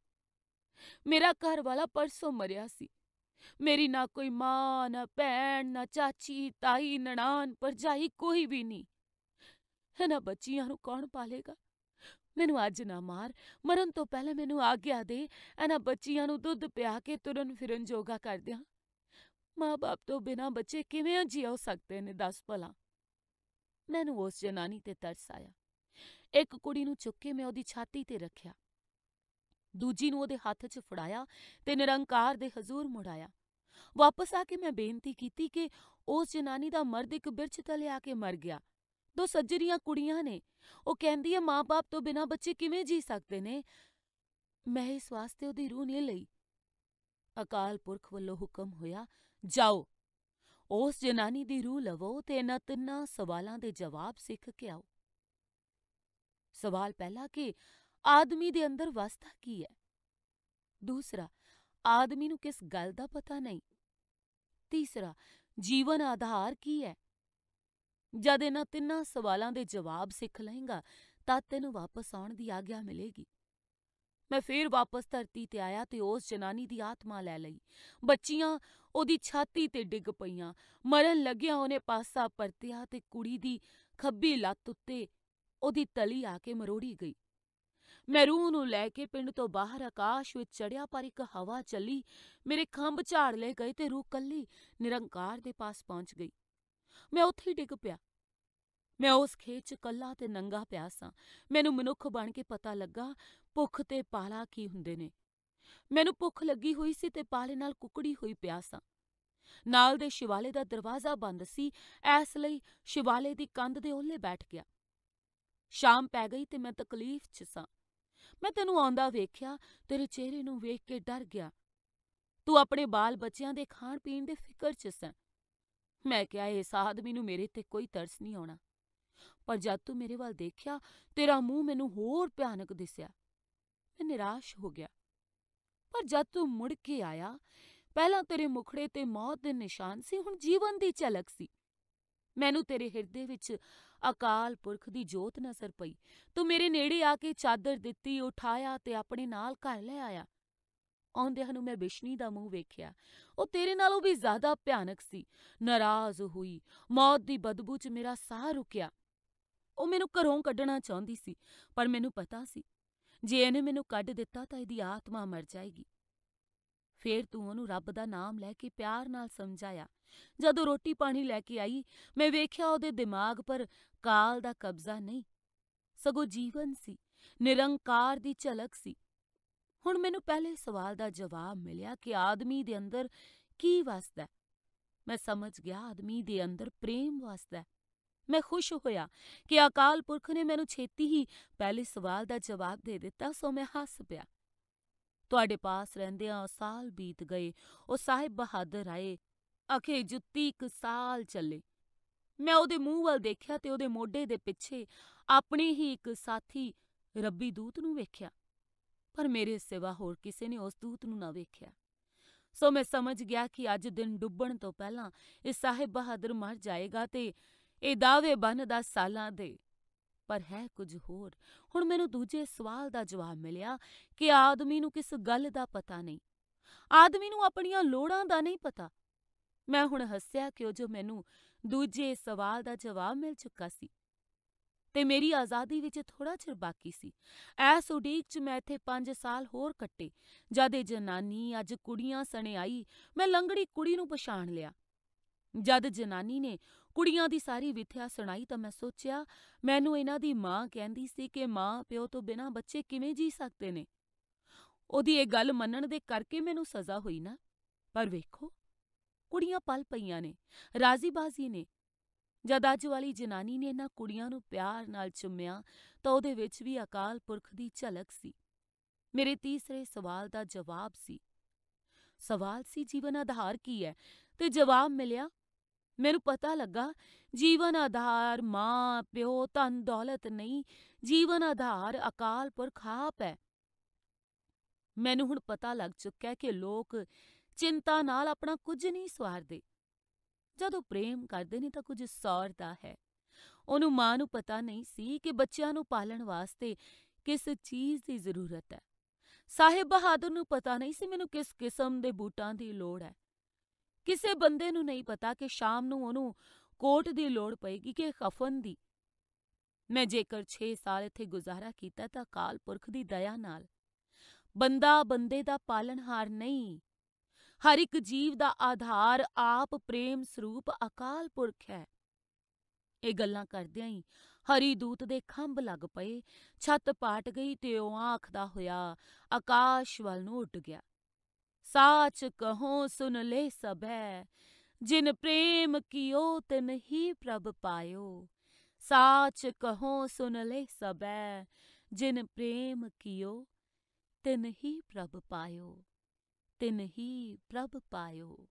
ਮੇਰਾ ਘਰ ਵਾਲਾ ਪਰਸੋਂ ਮਰਿਆ ਸੀ। ਮੇਰੀ ਨਾ ਕੋਈ ਮਾਂ, ਨਾ ਭੈਣ, ਨਾ ਚਾਚੀ, ਤਾਈ, ਨਣਾਨ, ਭਰਜਾਈ ਕੋਈ ਵੀ ਨਹੀਂ। ਇਹਨਾਂ ਬੱਚੀਆਂ ਨੂੰ ਕੌਣ ਪਾਲੇਗਾ? ਮੈਨੂੰ ਅੱਜ ਨਾ ਮਾਰ, ਮਰਨ ਤੋਂ ਪਹਿਲਾਂ ਮੈਨੂੰ ਆਗਿਆ ਦੇ। ਇਹਨਾਂ ਬੱਚੀਆਂ ਨੂੰ ਦੁੱਧ ਪਿਆ ਕੇ ਤੁਰਨ ਫਿਰਨ ਜੋਗਾ ਕਰ ਦਿਆਂ ਮਾਂ-ਬਾਪ ਤੋਂ ਬਿਨਾਂ ਬੱਚੇ ਕਿਵੇਂ ਜਿਉ ਸਕਦੇ ਨੇ, ਦੱਸ ਭਲਾ। ਮੈਨੂੰ ਉਸ ਜਨਾਨੀ ਤੇ ਤਰਸ ਆਇਆ। ਇੱਕ ਕੁੜੀ ਨੂੰ ਚੁੱਕ ਕੇ ਮੈਂ ਉਹਦੀ ਛਾਤੀ ਤੇ ਰੱਖਿਆ। ਦੂਜੀ ਨੂੰ ਉਹਦੇ ਹੱਥ 'ਚ ਫੜਾਇਆ ਤੇ ਨਿਰੰਕਾਰ ਦੇ ਹਜ਼ੂਰ ਮੁੜਾਇਆ ਵਾਪਸ ਆ ਕੇ ਮੈਂ ਬੇਨਤੀ ਕੀਤੀ ਕਿ ਉਸ ਜਨਾਨੀ ਦਾ ਮਰਦ ਇੱਕ ਬਿਰਛ ਤਲੇ ਆ ਕੇ ਮਰ ਗਿਆ। ਦੋ ਸੱਜਰੀਆਂ ਕੁੜੀਆਂ ਨੇ। ਉਹ ਕਹਿੰਦੀ ਹੈ, ਮਾਂ-ਬਾਪ ਤੋਂ ਬਿਨਾਂ ਬੱਚੇ ਕਿਵੇਂ ਜੀ ਸਕਦੇ ਨੇ? ਮੈਂ ਇਸ ਵਾਸਤੇ ਉਹਦੀ ਰੂਹ ਨਹੀਂ ਲਈ। ਅਕਾਲ ਪੁਰਖ ਵੱਲੋਂ ਹੁਕਮ ਹੋਇਆ ਜਾਓ। ਉਸ ਜਨਾਨੀ ਦੀ ਰੂਹ ਲਵੋ ਤੇ ਇਹਨਾਂ ਤਿੰਨਾਂ ਸਵਾਲਾਂ ਦੇ ਜਵਾਬ ਸਿੱਖ ਕੇ ਆਓ। ਸਵਾਲ ਪਹਿਲਾ ਕਿ ਆਦਮੀ ਦੇ ਅੰਦਰ ਵਸਦਾ ਕੀ ਹੈ? ਦੂਸਰਾ, ਆਦਮੀ ਨੂੰ ਕਿਸ ਗੱਲ ਦਾ ਪਤਾ ਨਹੀਂ? ਤੀਸਰਾ, ਜੀਵਨ ਆਧਾਰ ਕੀ ਹੈ? ਜਦ ਇਹਨਾਂ ਤਿੰਨਾਂ ਸਵਾਲਾਂ ਦੇ ਜਵਾਬ ਸਿੱਖ ਲਏਗਾ ਤਾਂ ਤੈਨੂੰ ਵਾਪਸ ਆਉਣ ਦੀ ਆਗਿਆ ਮਿਲੇਗੀ। ਮੈਂ ਫੇਰ ਵਾਪਸ ਧਰਤੀ ਤੇ ਆਇਆ ਤੇ ਉਸ ਜਨਾਨੀ ਦੀ ਆਤਮਾ ਲੈ ਲਈ। ਬੱਚੀਆਂ ਉਹਦੀ ਛਾਤੀ ਤੇ ਡਿੱਗ ਪਈਆਂ। ਮਰਨ ਲੱਗਿਆ ਉਹਨੇ ਪਾਸਾ ਪਰਤਿਆ ਤੇ ਕੁੜੀ ਦੀ ਖੱਬੀ ਲੱਤ ਉੱਤੇ ਉਹਦੀ ਤਲੀ ਆ ਕੇ ਮਰੋੜੀ ਗਈ। ਮੈਂ ਰੂਹ ਨੂੰ ਲੈ ਕੇ ਪਿੰਡ ਤੋਂ ਬਾਹਰ ਆਕਾਸ਼ ਵਿੱਚ ਚੜਿਆ ਪਰ ਇੱਕ ਹਵਾ ਚੱਲੀ, ਮੇਰੇ ਖੰਭ ਝਾੜ ਲਏ ਗਏ ਤੇ ਰੂਹ ਕੱਲੀ, ਨਿਰੰਕਾਰ ਦੇ ਪਾਸ ਪਹੁੰਚ ਗਈ। ਮੈਂ ਉੱਥੇ ਹੀ ਡਿੱਗ ਪਿਆ। ਮੈਂ ਉਸ ਖੇਤ 'ਚ ਕੱਲਾ ਤੇ ਨੰਗਾ ਪਿਆ ਸਾਂ। ਮੈਨੂੰ ਮਨੁੱਖ ਬਣ ਕੇ ਪਤਾ ਲੱਗਾ ਭੁੱਖ ਤੇ ਪਾਲਾ ਕੀ ਹੁੰਦੇ ਨੇ? ਮੈਨੂੰ ਭੁੱਖ ਲੱਗੀ ਹੋਈ ਸੀ ਤੇ ਪਾਲੇ ਨਾਲ ਕੁਕੜੀ ਹੋਈ ਪਿਆ ਸਾਂ। ਨਾਲ ਦੇ ਸ਼ਿਵਾਲੇ ਦਾ ਦਰਵਾਜ਼ਾ ਬੰਦ ਸੀ, ਐਸ ਲਈ ਸ਼ਿਵਾਲੇ ਦੀ ਕੰਧ ਦੇ ਓਹਲੇ ਬੈਠ ਗਿਆ। ਸ਼ਾਮ ਪੈ ਗਈ ਤੇ ਮੈਂ ਤਕਲੀਫ 'ਚ ਸਾਂ। ਮੈਂ ਤੈਨੂੰ ਆਉਂਦਾ ਵੇਖਿਆ, ਤੇਰੇ ਚਿਹਰੇ ਨੂੰ ਵੇਖ ਕੇ ਡਰ ਗਿਆ। ਤੂੰ ਆਪਣੇ ਬਾਲ ਬੱਚਿਆਂ ਦੇ ਖਾਣ ਪੀਣ ਦੇ ਫਿਕਰ 'ਚ ਸੈਂ। ਮੈਂ ਕਿਹਾ, ਇਸ ਆਦਮੀ ਨੂੰ ਮੇਰੇ ਤੇ ਕੋਈ ਤਰਸ ਨਹੀਂ ਆਉਣਾ। ਪਰ ਜਦ ਤੂੰ ਮੇਰੇ ਵੱਲ ਦੇਖਿਆ, ਤੇਰਾ ਮੂੰਹ ਮੈਨੂੰ ਹੋਰ ਭਿਆਨਕ ਦਿਸਿਆ। ਮੈਂ ਨਿਰਾਸ਼ ਹੋ ਗਿਆ। ਪਰ ਜਦ ਤੂੰ ਮੁੜ ਕੇ ਆਇਆ, ਪਹਿਲਾਂ ਤੇਰੇ ਮੁਖੜੇ ਤੇ ਮੌਤ ਦੇ ਨਿਸ਼ਾਨ ਸੀ, ਹੁਣ ਜੀਵਨ ਦੀ ਝਲਕ ਸੀ। ਮੈਨੂੰ ਤੇਰੇ ਹਿਰਦੇ ਵਿੱਚ ਅਕਾਲ ਪੁਰਖ ਦੀ ਜੋਤ ਨਜ਼ਰ ਪਈ। ਤੂੰ ਮੇਰੇ ਨੇੜੇ ਆ ਕੇ ਚਾਦਰ ਦਿੱਤੀ, ਉਠਾਇਆ ਤੇ ਆਪਣੇ ਨਾਲ ਘਰ ਲੈ ਆਇਆ। ਆਉਂਦਿਆਂ ਨੂੰ ਮੈਂ ਬਿਸ਼ਨੀ ਦਾ ਮੂੰਹ ਵੇਖਿਆ। ਉਹ ਤੇਰੇ ਨਾਲੋਂ ਵੀ ਜ਼ਿਆਦਾ ਭਿਆਨਕ ਸੀ। ਨਾਰਾਜ਼ ਹੋਈ। ਮੌਤ ਦੀ ਬਦਬੂ 'ਚ ਮੇਰਾ ਸਾਹ ਰੁਕਿਆ। ਉਹ ਮੈਨੂੰ ਘਰੋਂ ਕੱਢਣਾ ਚਾਹੁੰਦੀ ਸੀ, ਪਰ ਮੈਨੂੰ ਪਤਾ ਸੀ ਜੇ ਇਹਨੇ ਮੈਨੂੰ ਕੱਢ ਦਿੱਤਾ ਤਾਂ ਇਹਦੀ ਆਤਮਾ ਮਰ ਜਾਏਗੀ। ਫੇਰ ਤੂੰ ਉਹਨੂੰ ਰੱਬ ਦਾ ਨਾਮ ਲੈ ਕੇ ਪਿਆਰ ਨਾਲ ਸਮਝਾਇਆ। ਜਦੋਂ ਰੋਟੀ ਪਾਣੀ ਲੈ ਕੇ ਆਈ, ਮੈਂ ਵੇਖਿਆ ਉਹਦੇ ਦਿਮਾਗ ਪਰ ਕਾਲ ਦਾ ਕਬਜ਼ਾ ਨਹੀਂ। ਸਗੋਂ ਜੀਵਨ ਸੀ, ਨਿਰੰਕਾਰ ਦੀ ਝਲਕ ਸੀ। ਹੁਣ ਮੈਨੂੰ ਪਹਿਲੇ ਸਵਾਲ ਦਾ ਜਵਾਬ ਮਿਲਿਆ ਕਿ ਆਦਮੀ ਦੇ ਅੰਦਰ ਕੀ ਵਸਦਾ ਮੈਂ ਸਮਝ ਗਿਆ, ਆਦਮੀ ਦੇ ਅੰਦਰ ਪ੍ਰੇਮ ਵਸਦਾ ਮੈਂ ਖੁਸ਼ ਹੋਇਆ ਕਿ ਅਕਾਲ ਪੁਰਖ ਨੇ ਮੈਨੂੰ ਛੇਤੀ ਹੀ ਪਹਿਲੇ ਸਵਾਲ ਦਾ ਜਵਾਬ ਦੇ ਦਿੱਤਾ, ਸੋ ਮੈਂ ਹੱਸ ਪਿਆ। ਤੁਹਾਡੇ ਪਾਸ ਰਹਿੰਦਿਆਂ ਸਾਲ ਬੀਤ ਗਏ, ਉਹ ਸਾਹਿਬ ਬਹਾਦਰ ਆਏ। ਅਖੇ ਜੁੱਤੀ ਇੱਕ ਸਾਲ ਚੱਲੇ। ਮੈਂ ਉਹਦੇ ਮੂੰਹ ਵੱਲ ਦੇਖਿਆ ਤੇ ਉਹਦੇ ਮੋਢੇ ਦੇ ਪਿੱਛੇ ਆਪਣੇ ਹੀ ਇੱਕ ਸਾਥੀ ਰੱਬੀ ਦੂਤ ਨੂੰ ਵੇਖਿਆ। ਪਰ ਮੇਰੇ ਸਿਵਾ ਹੋਰ ਕਿਸੇ ਨੇ ਉਸ ਦੂਤ ਨੂੰ ਨਾ ਵੇਖਿਆ। ਸੋ ਮੈਂ ਸਮਝ ਗਿਆ ਕਿ ਅੱਜ ਦਿਨ ਡੁੱਬਣ ਤੋਂ ਪਹਿਲਾਂ ਇਹ ਸਾਹਿਬ ਬਹਾਦਰ ਮਰ ਜਾਏਗਾ ਤੇ ਇਹ ਦਾਅਵੇ ਬੰਨਦਾ ਸਾਲਾਂ ਦੇ। ਪਰ ਹੈ ਕੁਝ ਹੋਰ। ਹੁਣ ਮੈਨੂੰ ਦੂਜੇ ਸਵਾਲ ਦਾ ਜਵਾਬ ਮਿਲਿਆ ਕਿ ਆਦਮੀ ਨੂੰ ਕਿਸ ਗੱਲ ਦਾ ਪਤਾ ਨਹੀਂ? ਆਦਮੀ ਨੂੰ ਆਪਣੀਆਂ ਲੋੜਾਂ ਦਾ ਨਹੀਂ ਪਤਾ। ਮੈਂ ਹੁਣ ਹੱਸਿਆ ਕਿ ਉਹ ਜੋ ਮੈਨੂੰ ਦੂਜੇ ਸਵਾਲ ਦਾ ਜਵਾਬ ਮਿਲ ਚੁੱਕਾ ਸੀ। ਤੇ ਮੇਰੀ ਆਜ਼ਾਦੀ ਵਿੱਚ ਥੋੜਾ ਚਿਰ ਬਾਕੀ ਸੀ। ਐਸ ਉਡੀਕ 'ਚ ਮੈਂ ਇੱਥੇ 5 ਸਾਲ ਹੋਰ ਕੱਟੇ। ਜਦ ਇਹ ਜਨਾਨੀ, ਅੱਜ ਕੁੜੀਆਂ ਸਣੇ ਆਈ, ਮੈਂ ਲੰਗੜੀ ਕੁੜੀ ਨੂੰ ਪਛਾਣ ਲਿਆ। ਜਦ ਜਨਾਨੀ ਨੇ ਕੁੜੀਆਂ ਦੀ ਸਾਰੀ ਵਿਥਿਆ ਸੁਣਾਈ ਤਾਂ ਮੈਂ ਸੋਚਿਆ, ਮੈਨੂੰ ਇਹਨਾਂ ਦੀ ਮਾਂ ਕਹਿੰਦੀ ਸੀ ਕਿ ਮਾਂ ਪਿਓ ਤੋਂ ਬਿਨਾਂ ਬੱਚੇ ਕਿਵੇਂ ਜੀ ਸਕਦੇ ਨੇ। ਉਹਦੀ ਇਹ ਗੱਲ ਮੰਨਣ ਦੇ ਕਰਕੇ ਮੈਨੂੰ ਸਜ਼ਾ ਹੋਈ ਨਾ। ਪਰ ਵੇਖੋ, ਕੁੜੀਆਂ ਪਲ ਪਈਆਂ ਨੇ, ਰਾਜ਼ੀ-ਬਾਜ਼ੀ ਨੇ। ਜਦ ਅੱਜ ਵਾਲੀ ਜਨਾਨੀ ਨੇ ਇਹਨਾਂ ਕੁੜੀਆਂ ਨੂੰ ਪਿਆਰ ਨਾਲ ਚੁੰਮਿਆ, ਤਾਂ ਉਹਦੇ ਵਿੱਚ ਵੀ ਅਕਾਲ ਪੁਰਖ ਦੀ ਝਲਕ ਸੀ। ਮੇਰੇ ਤੀਸਰੇ ਸਵਾਲ ਦਾ ਜਵਾਬ ਸੀ। ਸਵਾਲ ਸੀ, ਜੀਵਨ ਆਧਾਰ ਕੀ ਹੈ? ਤੇ ਜਵਾਬ ਮਿਲਿਆ ਮੈਨੂੰ ਪਤਾ ਲੱਗਾ, ਜੀਵਨ ਆਧਾਰ, ਮਾਂ, ਪਿਓ, ਧਨ, ਦੌਲਤ ਨਹੀਂ, ਜੀਵਨ ਆਧਾਰ ਅਕਾਲ ਪੁਰਖ ਆਪ ਹੈ। ਮੈਨੂੰ ਹੁਣ ਪਤਾ ਲੱਗ ਚੁੱਕਾ ਕਿ ਲੋਕ ਚਿੰਤਾ ਨਾਲ ਆਪਣਾ ਕੁਝ ਨਹੀਂ ਸਵਾਰਦੇ। ਜਦੋਂ ਪ੍ਰੇਮ ਕਰਦੇ ਨੇ ਤਾਂ ਕੁਝ ਸੌਰਦਾ ਹੈ। ਉਹਨੂੰ ਮਾਂ ਨੂੰ ਪਤਾ ਨਹੀਂ ਸੀ ਕਿ ਬੱਚਿਆਂ ਨੂੰ ਪਾਲਣ ਵਾਸਤੇ ਕਿਸ ਚੀਜ਼ ਦੀ ਜ਼ਰੂਰਤ ਹੈ। ਸਾਹਿਬ ਬਹਾਦਰ ਨੂੰ ਪਤਾ ਨਹੀਂ ਸੀ ਮੈਨੂੰ ਕਿਸ ਕਿਸਮ ਦੇ ਬੂਟਾਂ ਦੀ ਲੋੜ ਹੈ। ਕਿਸੇ ਬੰਦੇ ਨੂੰ ਨਹੀਂ ਪਤਾ ਕਿ ਸ਼ਾਮ ਨੂੰ ਉਹਨੂੰ ਕੋਟ ਦੀ ਲੋੜ ਪਏਗੀ ਕਿ ਕਫਨ ਦੀ। ਮੈਂ ਜੇਕਰ 6 ਸਾਲ ਇੱਥੇ ਗੁਜ਼ਾਰਾ ਕੀਤਾ ਤਾਂ ਅਕਾਲ ਪੁਰਖ ਦੀ ਦਇਆ ਨਾਲ। ਬੰਦਾ ਬੰਦੇ ਦਾ ਪਾਲਣਹਾਰ ਨਹੀਂ। ਹਰ ਇੱਕ ਜੀਵ ਦਾ ਆਧਾਰ ਆਪ ਪ੍ਰੇਮ ਸਰੂਪ ਅਕਾਲ ਪੁਰਖ ਹੈ। ਇਹ ਗੱਲਾਂ ਕਰਦਿਆਂ ਹੀ ਹਰੀ ਦੂਤ ਦੇ ਖੰਭ ਲੱਗ ਪਏ, ਛੱਤ ਪਾਟ ਗਈ ਤੇ ਉਹ ਆਖਦਾ ਹੋਇਆ, ਆਕਾਸ਼ ਵੱਲ ਨੂੰ ਉੱਡ ਗਿਆ। ਸਾਚ ਕਹੋ ਸੁਨ ਲੈ ਸਭੈ ਜਿਨ ਪ੍ਰੇਮ ਕੀਓ ਤਿਨ ਹੀ ਪ੍ਰਭ ਪਾਇਓ ਸਾਚ ਕਹੋ ਸੁਨ ਲੈ ਸਭੈ ਜਿਨ ਪ੍ਰੇਮ ਕੀਓ ਤਿਨ ਹੀ ਪ੍ਰਭ ਪਾਇਓ ਤਿਨ ਹੀ ਪ੍ਰਭ ਪਾਇਓ